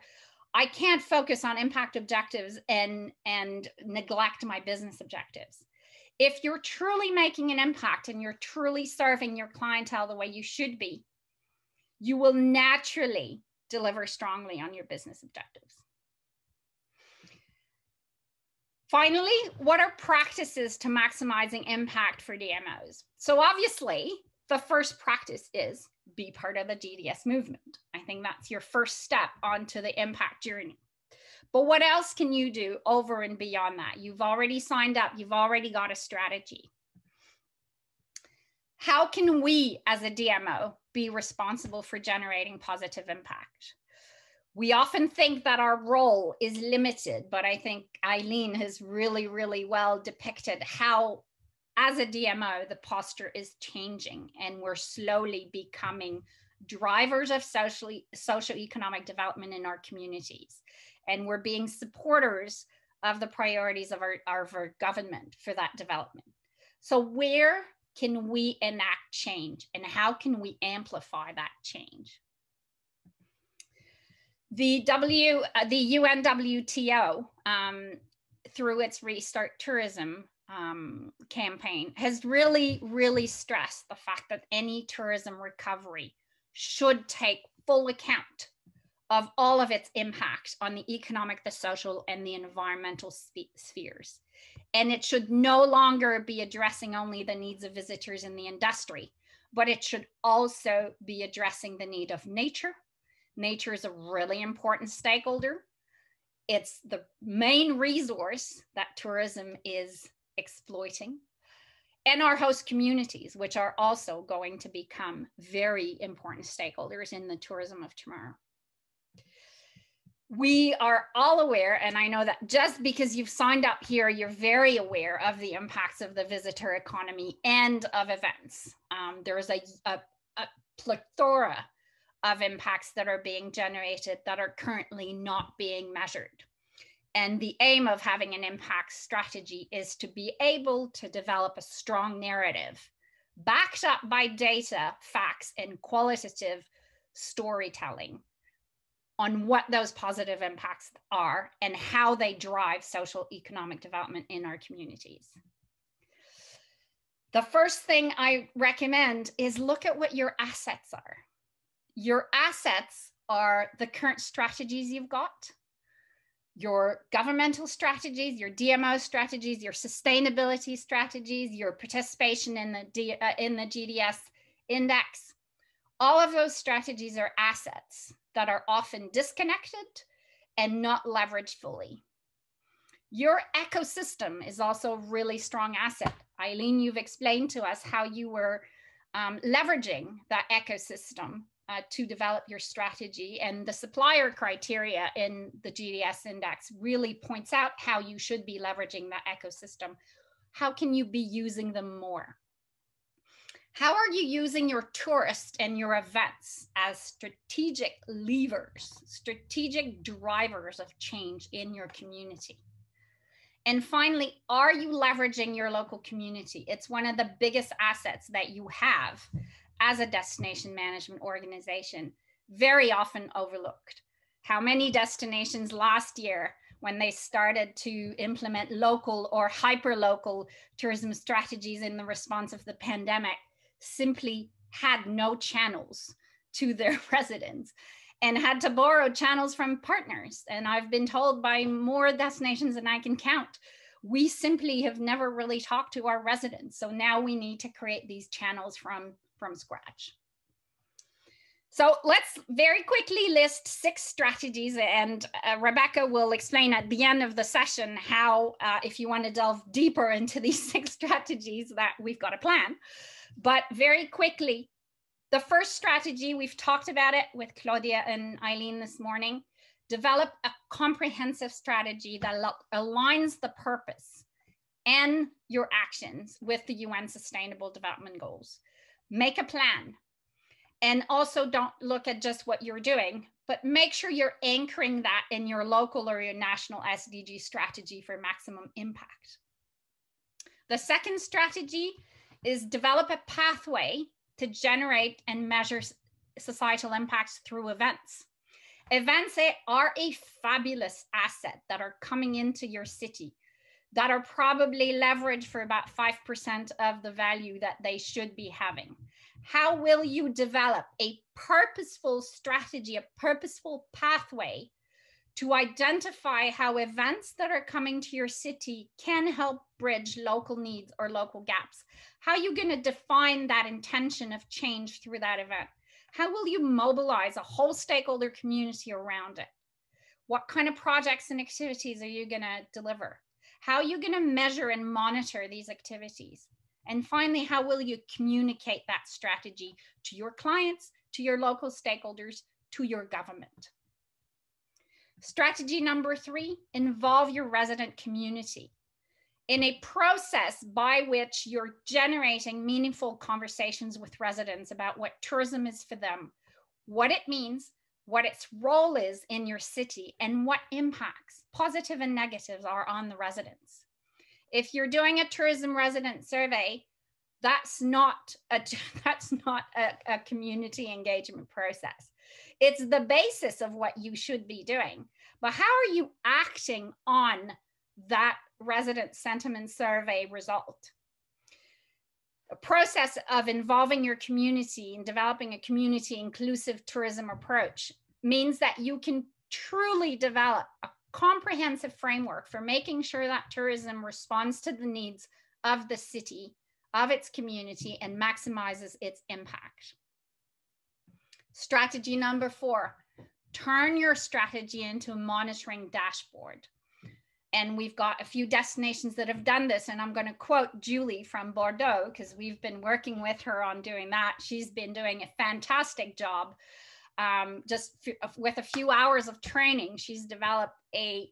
I can't focus on impact objectives and and neglect my business objectives. If you're truly making an impact and you're truly serving your clientele the way you should be, you will naturally deliver strongly on your business objectives. Finally, what are practices to maximizing impact for DMOs? So obviously, the first practice is be part of the GDS movement. I think that's your first step onto the impact journey. But what else can you do over and beyond that? You've already signed up, you've already got a strategy. How can we as a DMO be responsible for generating positive impact? We often think that our role is limited, but I think Aileen has really, really well depicted how as a DMO, the posture is changing and we're slowly becoming drivers of socially socio-economic development in our communities. And we're being supporters of the priorities of our, of our government for that development. So where can we enact change and how can we amplify that change? The W, uh, the UNWTO, um, through its Restart Tourism um, campaign has really, really stressed the fact that any tourism recovery should take full account of all of its impact on the economic, the social, and the environmental spheres. And it should no longer be addressing only the needs of visitors in the industry, but it should also be addressing the need of nature. Nature is a really important stakeholder. It's the main resource that tourism is exploiting, and our host communities, which are also going to become very important stakeholders in the tourism of tomorrow. We are all aware, and I know that just because you've signed up here, you're very aware of the impacts of the visitor economy and of events. Um, there's a, a, a plethora of impacts that are being generated that are currently not being measured. And the aim of having an impact strategy is to be able to develop a strong narrative backed up by data, facts, and qualitative storytelling on what those positive impacts are and how they drive social economic development in our communities. The first thing I recommend is look at what your assets are. Your assets are the current strategies you've got, your governmental strategies, your DMO strategies, your sustainability strategies, your participation in the D, uh, in the GDS index. All of those strategies are assets that are often disconnected and not leveraged fully. Your ecosystem is also a really strong asset. Aileen, you've explained to us how you were um, leveraging that ecosystem uh, to develop your strategy. And the supplier criteria in the GDS index really points out how you should be leveraging that ecosystem. How can you be using them more? How are you using your tourists and your events as strategic levers, strategic drivers of change in your community? And finally, are you leveraging your local community? It's one of the biggest assets that you have as a destination management organization very often overlooked. How many destinations last year, when they started to implement local or hyper local tourism strategies in the response of the pandemic, simply had no channels to their residents and had to borrow channels from partners. And I've been told by more destinations than I can count. We simply have never really talked to our residents. So now we need to create these channels from from scratch. So let's very quickly list six strategies and uh, Rebecca will explain at the end of the session how, uh, if you want to delve deeper into these six strategies that we've got a plan. But very quickly, the first strategy, we've talked about it with Claudia and Aileen this morning, develop a comprehensive strategy that aligns the purpose and your actions with the UN Sustainable Development Goals make a plan. And also don't look at just what you're doing, but make sure you're anchoring that in your local or your national SDG strategy for maximum impact. The second strategy is develop a pathway to generate and measure societal impacts through events. Events are a fabulous asset that are coming into your city that are probably leveraged for about 5% of the value that they should be having. How will you develop a purposeful strategy, a purposeful pathway to identify how events that are coming to your city can help bridge local needs or local gaps? How are you going to define that intention of change through that event? How will you mobilize a whole stakeholder community around it? What kind of projects and activities are you going to deliver? How are you going to measure and monitor these activities? And finally, how will you communicate that strategy to your clients, to your local stakeholders, to your government? Strategy number three, involve your resident community in a process by which you're generating meaningful conversations with residents about what tourism is for them, what it means, what its role is in your city, and what impacts, positive and negatives, are on the residents. If you're doing a tourism resident survey, that's not a that's not a, a community engagement process. It's the basis of what you should be doing. But how are you acting on that resident sentiment survey result? Process of involving your community and developing a community inclusive tourism approach means that you can truly develop a comprehensive framework for making sure that tourism responds to the needs of the city, of its community, and maximizes its impact. Strategy number four, turn your strategy into a monitoring dashboard. And we've got a few destinations that have done this. And I'm going to quote Julie from Bordeaux because we've been working with her on doing that. She's been doing a fantastic job. Um, just f- with a few hours of training, she's developed a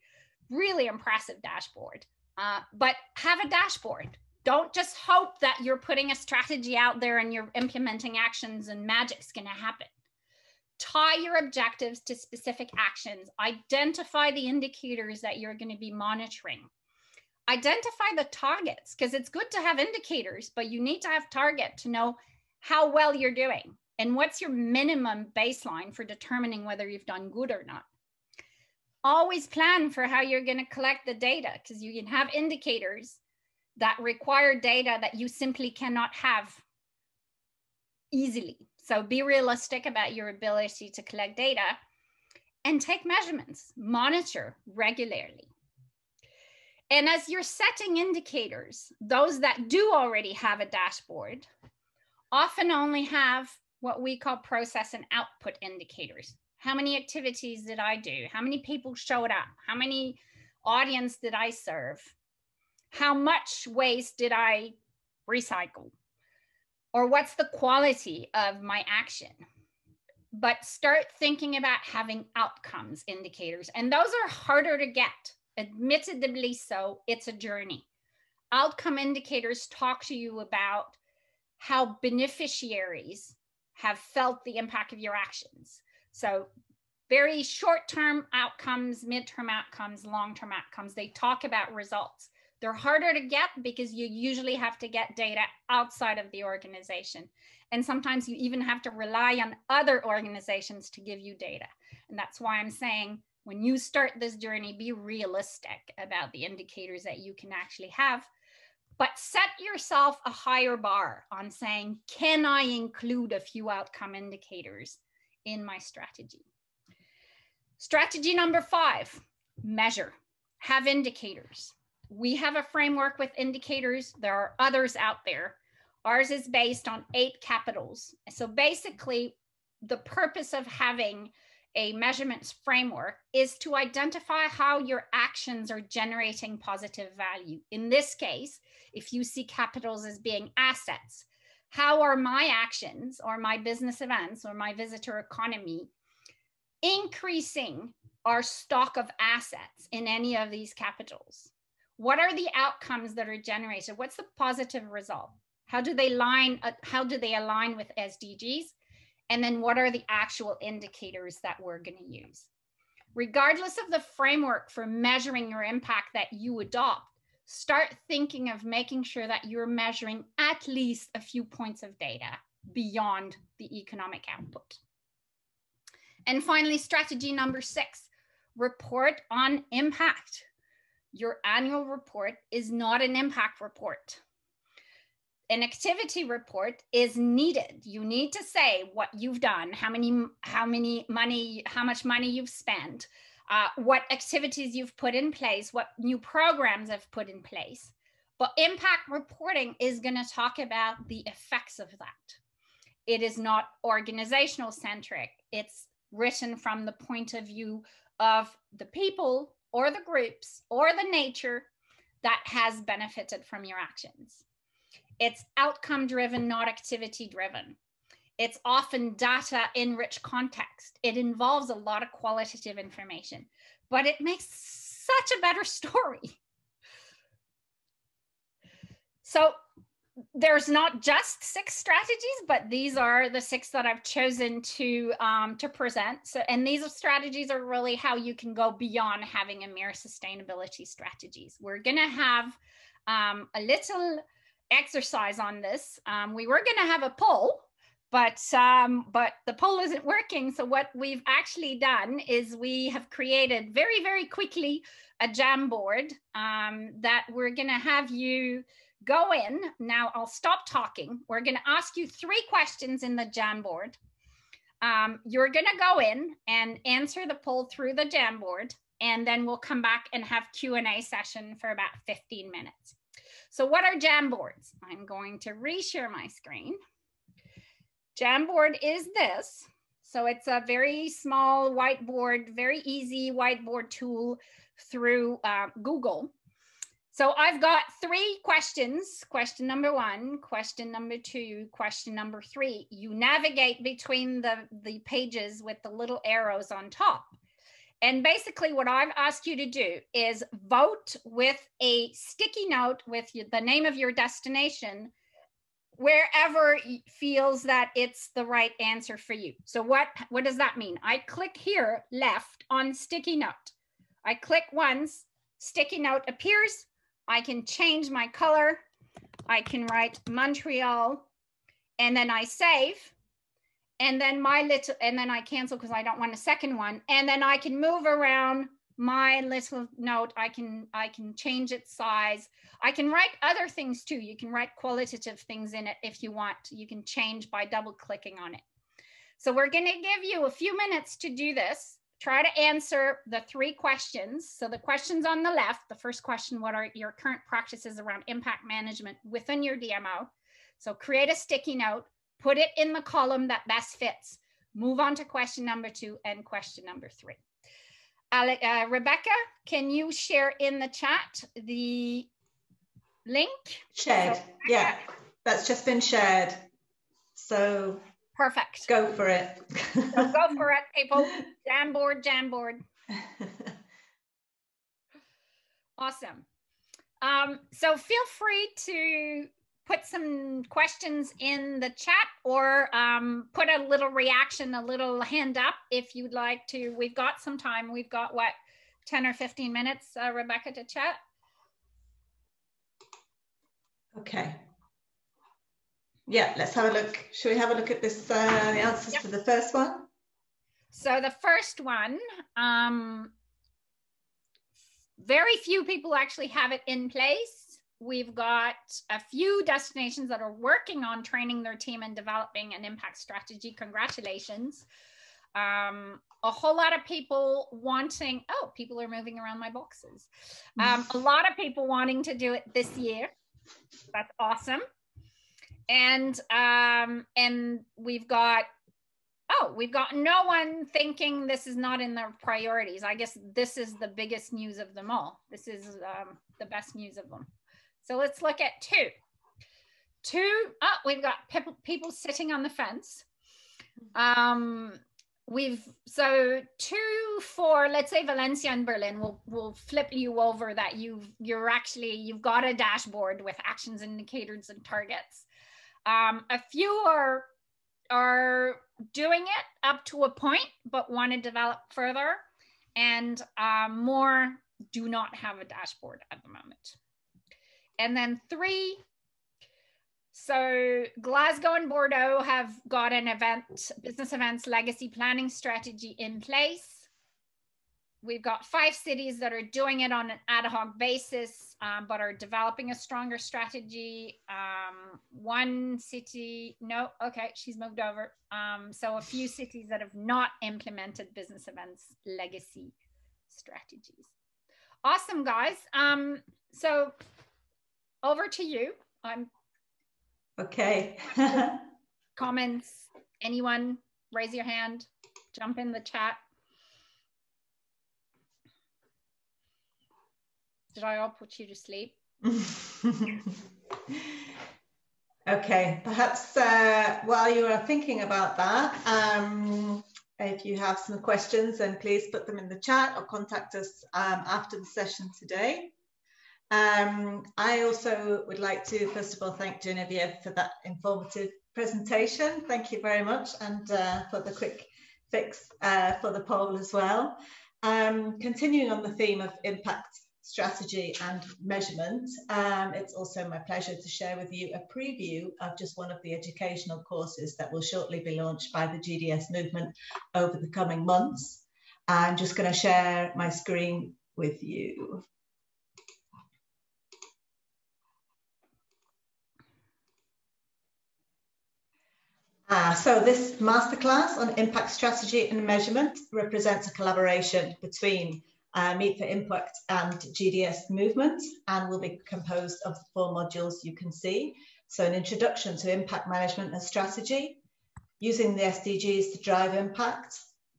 really impressive dashboard. Uh, but have a dashboard. Don't just hope that you're putting a strategy out there and you're implementing actions and magic's going to happen tie your objectives to specific actions, identify the indicators that you're going to be monitoring. Identify the targets because it's good to have indicators, but you need to have target to know how well you're doing and what's your minimum baseline for determining whether you've done good or not. Always plan for how you're going to collect the data because you can have indicators that require data that you simply cannot have easily. So be realistic about your ability to collect data and take measurements, monitor regularly. And as you're setting indicators, those that do already have a dashboard often only have what we call process and output indicators. How many activities did I do? How many people showed up? How many audience did I serve? How much waste did I recycle? Or what's the quality of my action? But start thinking about having outcomes indicators and those are harder to get. Admittedly so it's a journey. Outcome indicators talk to you about how beneficiaries have felt the impact of your actions. So very short term outcomes mid-term outcomes long-term outcomes they talk about results they're harder to get because you usually have to get data outside of the organization. And sometimes you even have to rely on other organizations to give you data. And that's why I'm saying when you start this journey, be realistic about the indicators that you can actually have. But set yourself a higher bar on saying, can I include a few outcome indicators in my strategy? Strategy number five measure, have indicators we have a framework with indicators. There are others out there. Ours is based on eight capitals. So basically, the purpose of having a measurements framework is to identify how your actions are generating positive value. In this case, if you see capitals as being assets, how are my actions or my business events or my visitor economy increasing our stock of assets in any of these capitals? What are the outcomes that are generated? What's the positive result? How do they line uh, how do they align with sdgs and then what are the actual indicators that we're going to use? Regardless of the framework for measuring your impact that you adopt start thinking of making sure that you're measuring at least a few points of data beyond the economic output. And finally strategy number six report on impact your annual report is not an impact report. An activity report is needed. You need to say what you've done, how many, how many money, how much money you've spent, uh, what activities you've put in place, what new programs have put in place. But impact reporting is going to talk about the effects of that. It is not organizational centric. It's written from the point of view of the people or the groups or the nature that has benefited from your actions. It's outcome driven, not activity driven. It's often data in rich context. It involves a lot of qualitative information, but it makes such a better story. So there's not just six strategies, but these are the six that I've chosen to um, to present. So, and these strategies are really how you can go beyond having a mere sustainability strategies. We're gonna have um, a little exercise on this. Um, we were gonna have a poll, but um, but the poll isn't working. So what we've actually done is we have created very very quickly a Jamboard um, that we're gonna have you go in. Now I'll stop talking. We're going to ask you three questions in the Jamboard. Um, you're going to go in and answer the poll through the Jamboard, and then we'll come back and have Q&A session for about 15 minutes. So what are Jamboards? I'm going to reshare my screen. Jamboard is this. So it's a very small whiteboard, very easy whiteboard tool through uh, Google. So I've got three questions. Question number one, question number two, question number three. You navigate between the, the pages with the little arrows on top. And basically what I've asked you to do is vote with a sticky note with the name of your destination wherever feels that it's the right answer for you. So what, what does that mean? I click here left on sticky note. I click once, sticky note appears, I can change my color. I can write Montreal and then I save. And then my little, and then I cancel because I don't want a second one. And then I can move around my little note. I can, I can change its size. I can write other things too. You can write qualitative things in it if you want. You can change by double clicking on it. So we're going to give you a few minutes to do this try to answer the three questions. So the questions on the left, the first question, what are your current practices around impact management within your DMO? So create a sticky note, put it in the column that best fits. Move on to question number two and question number three. uh, Rebecca, can you share in the chat the link? Shared, so, yeah, that's just been shared. So Perfect. Go for it. so go for it, people. Jamboard, Jamboard. awesome. Um, so feel free to put some questions in the chat or um, put a little reaction, a little hand up if you'd like to. We've got some time. We've got what, 10 or 15 minutes, uh, Rebecca, to chat? Okay. Yeah, let's have a look. Should we have a look at this, uh, the answers yep. to the first one? So the first one, um, very few people actually have it in place. We've got a few destinations that are working on training their team and developing an impact strategy. Congratulations. Um, a whole lot of people wanting, oh, people are moving around my boxes. Um, a lot of people wanting to do it this year. That's awesome and um, and we've got oh we've got no one thinking this is not in their priorities. I guess this is the biggest news of them all. This is um, the best news of them. So let's look at two. Two oh we've got people, people sitting on the fence. Um we've so two for let's say valencia and berlin will will flip you over that you've you're actually you've got a dashboard with actions indicators and targets um, a few are are doing it up to a point, but want to develop further, and um, more do not have a dashboard at the moment. And then three, so Glasgow and Bordeaux have got an event, business events legacy planning strategy in place. We've got five cities that are doing it on an ad hoc basis, um, but are developing a stronger strategy. Um, one city, no, okay, she's moved over. Um, so a few cities that have not implemented business events legacy strategies. Awesome, guys. Um, so over to you. I'm okay. comments? Anyone? Raise your hand, jump in the chat. Did I all put you to sleep? okay, perhaps uh, while you are thinking about that, um, if you have some questions, then please put them in the chat or contact us um, after the session today. Um, I also would like to, first of all, thank Genevieve for that informative presentation. Thank you very much and uh, for the quick fix uh, for the poll as well. Um, continuing on the theme of impact strategy and measurement, um, it's also my pleasure to share with you a preview of just one of the educational courses that will shortly be launched by the GDS movement over the coming months. I'm just going to share my screen with you. Uh, so this masterclass on impact strategy and measurement represents a collaboration between uh, Meet4Impact and GDS movement and will be composed of the four modules you can see. So an introduction to impact management and strategy, using the SDGs to drive impact,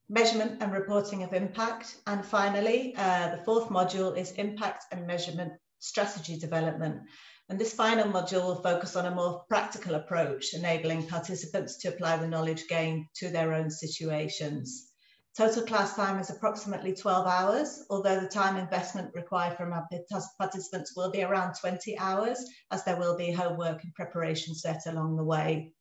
measurement and reporting of impact, and finally, uh, the fourth module is impact and measurement strategy development. And this final module will focus on a more practical approach, enabling participants to apply the knowledge gained to their own situations. Total class time is approximately 12 hours, although the time investment required from our participants will be around 20 hours, as there will be homework and preparation set along the way.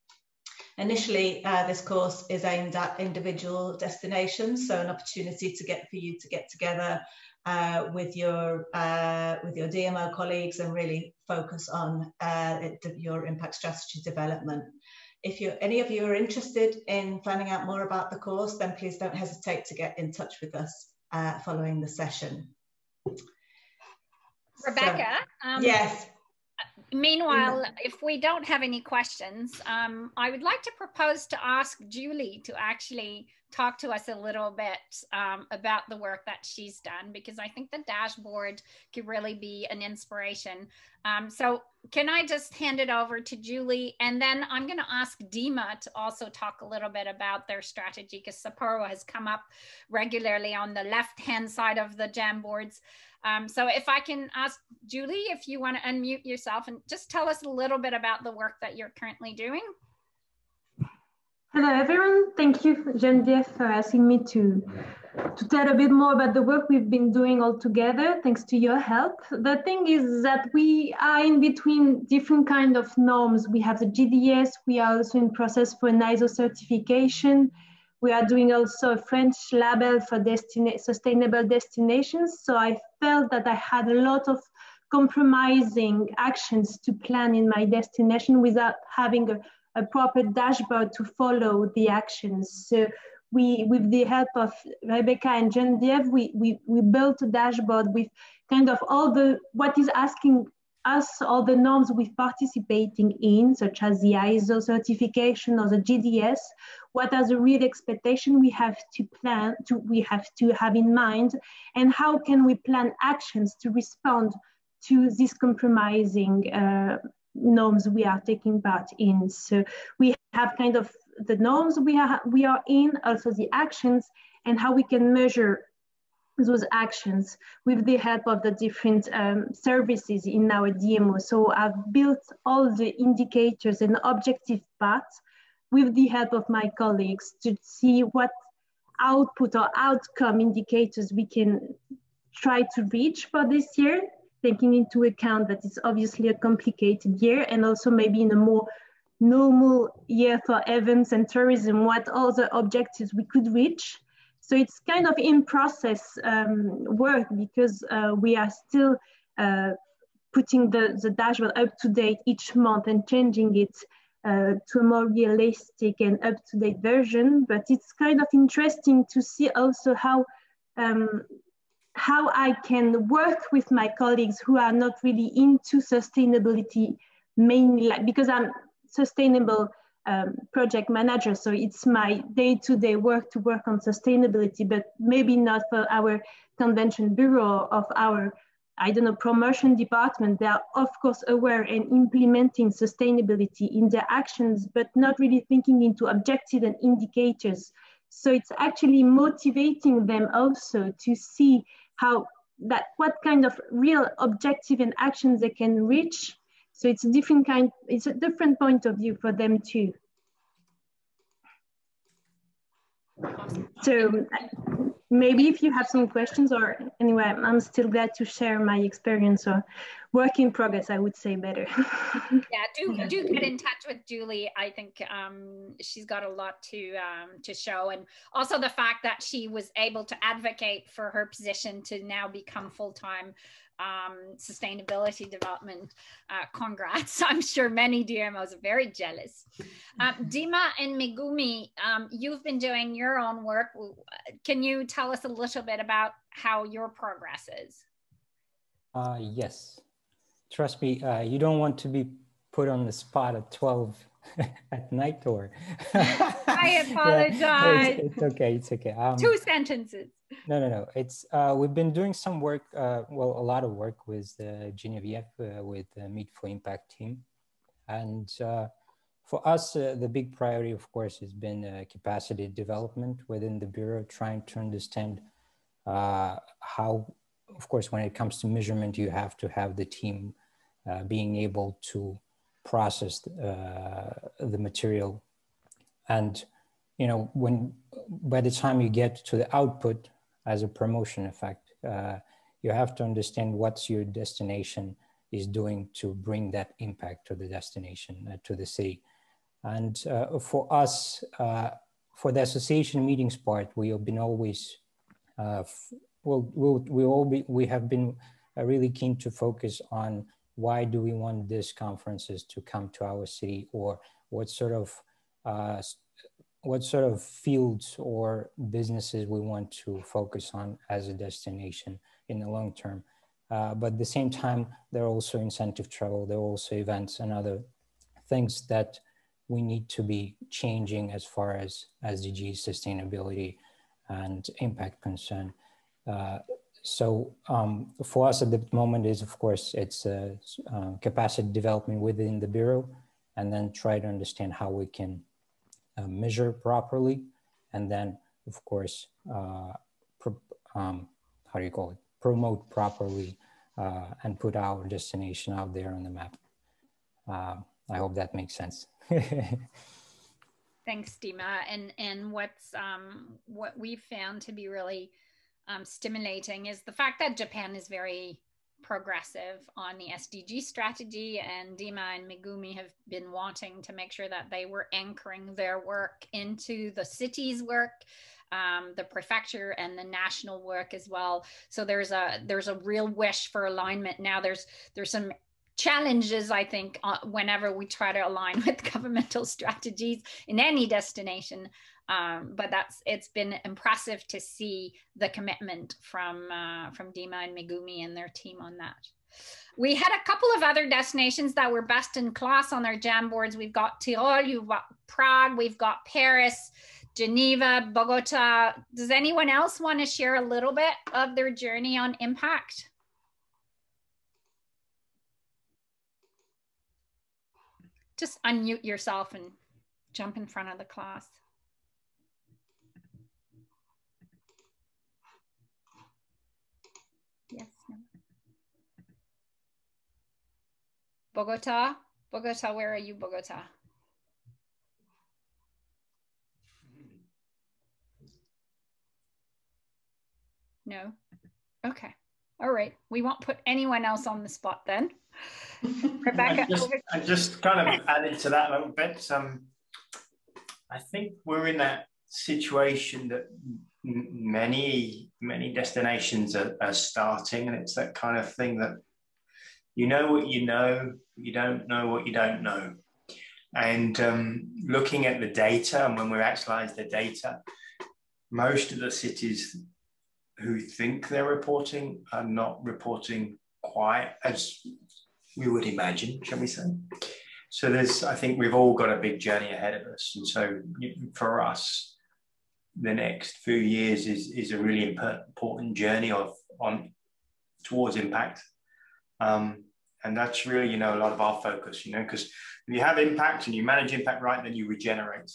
Initially, uh, this course is aimed at individual destinations, so an opportunity to get for you to get together uh, with your uh, with your DMO colleagues and really focus on uh, your impact strategy development. If you any of you are interested in finding out more about the course, then please don't hesitate to get in touch with us uh, following the session. Rebecca. So, um, yes. Meanwhile, if we don't have any questions, um, I would like to propose to ask Julie to actually talk to us a little bit um, about the work that she's done because I think the dashboard could really be an inspiration. Um, so, can I just hand it over to Julie? And then I'm going to ask Dima to also talk a little bit about their strategy because Sapporo has come up regularly on the left hand side of the Jamboards. Um, so if I can ask Julie, if you want to unmute yourself and just tell us a little bit about the work that you're currently doing. Hello, everyone. Thank you, Genevieve, for asking me to, to tell a bit more about the work we've been doing all together, thanks to your help. The thing is that we are in between different kind of norms. We have the GDS, we are also in process for an ISO certification, we are doing also a French label for destina sustainable destinations. So I felt that I had a lot of compromising actions to plan in my destination without having a, a proper dashboard to follow the actions. So we, with the help of Rebecca and Genevieve, we, we, we built a dashboard with kind of all the, what is asking us all the norms we're participating in, such as the ISO certification or the GDS, what are the real expectations we have to plan, to, we have to have in mind, and how can we plan actions to respond to these compromising uh, norms we are taking part in. So we have kind of the norms we are, we are in, also the actions, and how we can measure those actions with the help of the different um, services in our DMO. So I've built all the indicators and objective parts with the help of my colleagues to see what output or outcome indicators we can try to reach for this year, taking into account that it's obviously a complicated year and also maybe in a more normal year for events and tourism, what other objectives we could reach so it's kind of in process um, work because uh, we are still uh, putting the, the dashboard up to date each month and changing it uh, to a more realistic and up to date version. But it's kind of interesting to see also how um, how I can work with my colleagues who are not really into sustainability mainly like, because I'm sustainable um, project manager. So it's my day-to-day work to work on sustainability, but maybe not for our convention bureau of our I don't know, promotion department, they are of course aware and implementing sustainability in their actions, but not really thinking into objectives and indicators. So it's actually motivating them also to see how that what kind of real objective and actions they can reach. So it's a different kind, it's a different point of view for them too. So maybe if you have some questions or anyway, I'm still glad to share my experience or work in progress, I would say better. yeah, do do get in touch with Julie. I think um, she's got a lot to um, to show, and also the fact that she was able to advocate for her position to now become full time um, sustainability development. Uh, congrats. I'm sure many DMOs are very jealous. Um, Dima and Megumi, um, you've been doing your own work. Can you tell us a little bit about how your progress is? Uh, yes. Trust me, uh, you don't want to be put on the spot at 12 at night or I apologize. Yeah, it's, it's, okay. It's okay. Um, Two sentences. No, no, no. It's uh, we've been doing some work. Uh, well, a lot of work with uh, Genevieve uh, with the Meet4Impact team, and uh, for us, uh, the big priority, of course, has been uh, capacity development within the bureau, trying to understand how, of course, when it comes to measurement, you have to have the team being able to process the material. And you know when by the time you get to the output as a promotion effect uh, you have to understand what's your destination is doing to bring that impact to the destination uh, to the city. And uh, for us uh, for the association meetings part we have been always uh, we'll, we'll, we all be, we have been uh, really keen to focus on why do we want these conferences to come to our city or what sort of uh, what sort of fields or businesses we want to focus on as a destination in the long term. Uh, but at the same time, there are also incentive travel, there are also events and other things that we need to be changing as far as SDG sustainability and impact concern. Uh, so um, for us at the moment is of course it's uh, uh, capacity development within the bureau and then try to understand how we can uh, measure properly, and then of course, uh, um, how do you call it? Promote properly and put our destination out there on the map. I hope that makes sense. Thanks, Dima. And and what's um, what we've found to be really um, stimulating is the fact that Japan is very progressive on the SDG strategy, and Dima and Megumi have been wanting to make sure that they were anchoring their work into the city's work. Um, the prefecture and the national work as well. So there's a there's a real wish for alignment now. There's there's some challenges i think uh, whenever we try to align with governmental strategies in any destination um, but that's it's been impressive to see the commitment from uh, from Dima and Megumi and their team on that. We had a couple of other destinations that were best in class on our Jamboards. We've got Tirol, you've got Prague, we've got Paris, Geneva, Bogota. Does anyone else want to share a little bit of their journey on impact? Just unmute yourself and jump in front of the class. Bogota? Bogota, where are you, Bogota? No? Okay. All right. We won't put anyone else on the spot then. Rebecca. I just, I just kind of added to that a little bit. Um, I think we're in that situation that many, many destinations are, are starting, and it's that kind of thing that you know what you know, you don't know what you don't know. And um, looking at the data, and when we actualize the data, most of the cities who think they're reporting are not reporting quite as we would imagine, shall we say. So there's, I think we've all got a big journey ahead of us. And so for us, the next few years is, is a really important journey of on towards impact. Um, and that's really, you know, a lot of our focus, you know, because if you have impact and you manage impact right, then you regenerate.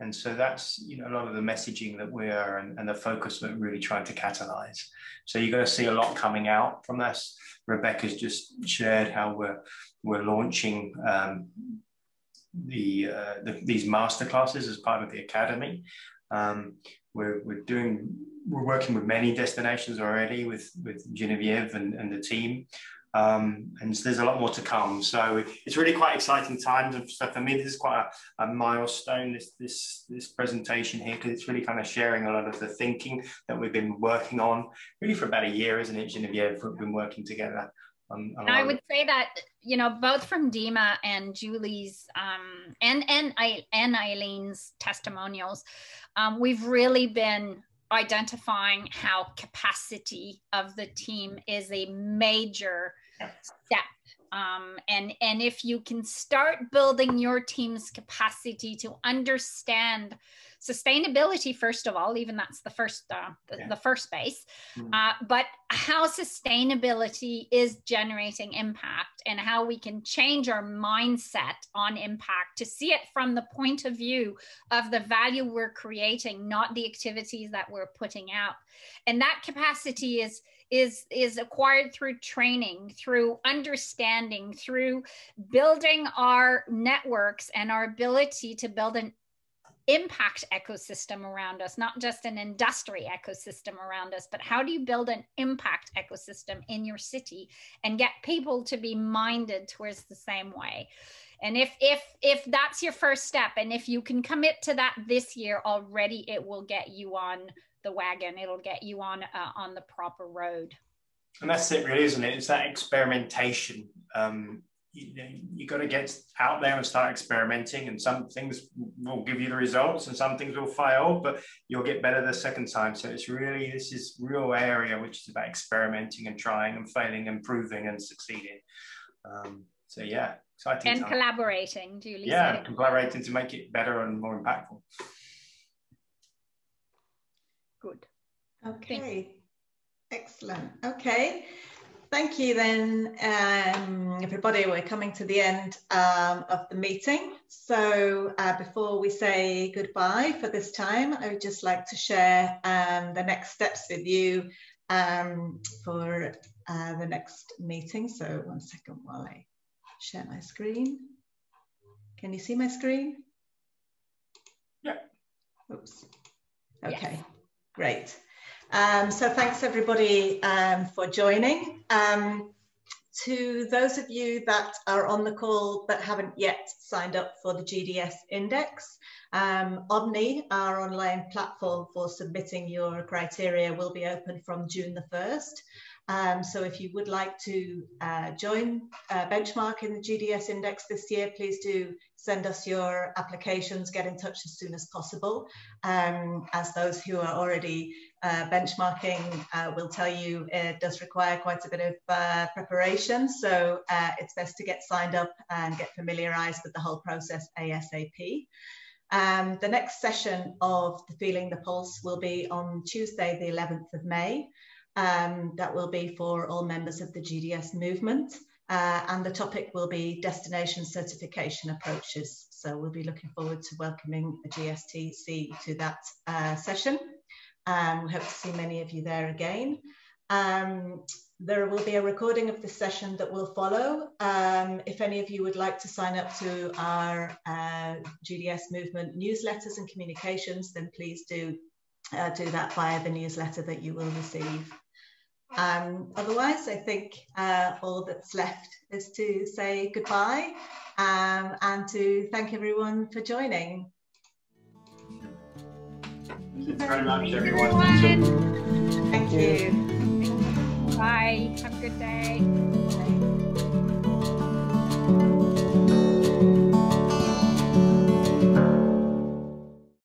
And so that's, you know, a lot of the messaging that we are and, and the focus that we're really trying to catalyze. So you're going to see a lot coming out from this. Rebecca's just shared how we're, we're launching um, the, uh, the, these masterclasses as part of the academy. Um, we're, we're doing we're working with many destinations already with with Genevieve and, and the team um, and there's a lot more to come. So it's really quite exciting times. So for me, this is quite a, a milestone. This this this presentation here because it's really kind of sharing a lot of the thinking that we've been working on really for about a year, isn't it, Genevieve? We've been working together. On, on I would say that you know both from Dima and Julie's um, and and I and Aileen's testimonials, um, we've really been identifying how capacity of the team is a major step um, and and if you can start building your team's capacity to understand sustainability first of all even that's the first uh, the, yeah. the, first base mm-hmm. uh, but how sustainability is generating impact and how we can change our mindset on impact to see it from the point of view of the value we're creating not the activities that we're putting out and that capacity is is is acquired through training through understanding through building our networks and our ability to build an impact ecosystem around us not just an industry ecosystem around us but how do you build an impact ecosystem in your city and get people to be minded towards the same way? And if if if that's your first step and if you can commit to that this year already it will get you on the wagon. It'll get you on uh, on the proper road. And that's it, really, isn't it? It's that experimentation. Um, you, you got to get out there and start experimenting, and some things will give you the results, and some things will fail, but you'll get better the second time. So it's really this is real area which is about experimenting and trying and failing, and proving and succeeding. Um, so yeah, exciting. And time. collaborating, Julie. Yeah, collaborating to make it better and more impactful. Good. Okay. Excellent. Okay. Thank you then, um, everybody. We're coming to the end um, of the meeting. So uh, before we say goodbye for this time, I would just like to share um, the next steps with you um, for uh, the next meeting. So one second while I share my screen. Can you see my screen? Yeah. Oops. Okay. Yes. Great. Um, so thanks everybody um, for joining. Um, to those of you that are on the call but haven't yet signed up for the GDS Index, um, Omni, our online platform for submitting your criteria, will be open from June the 1st. Um, so if you would like to uh, join uh, Benchmark in the GDS Index this year, please do send us your applications, get in touch as soon as possible. Um, as those who are already uh, benchmarking uh, will tell you, it does require quite a bit of uh, preparation. So uh, it's best to get signed up and get familiarized with the whole process ASAP. Um, the next session of the Feeling the Pulse will be on Tuesday, the 11th of May. Um, that will be for all members of the GDS movement. Uh, and the topic will be destination certification approaches. So we'll be looking forward to welcoming the GSTC to that uh, session. Um, we hope to see many of you there again. Um, there will be a recording of the session that will follow. Um, if any of you would like to sign up to our uh, GDS movement newsletters and communications, then please do uh, do that via the newsletter that you will receive. Um, otherwise, I think uh, all that's left is to say goodbye um, and to thank everyone for joining. Thank you very much, everyone. Thank you. Bye. Have a good day.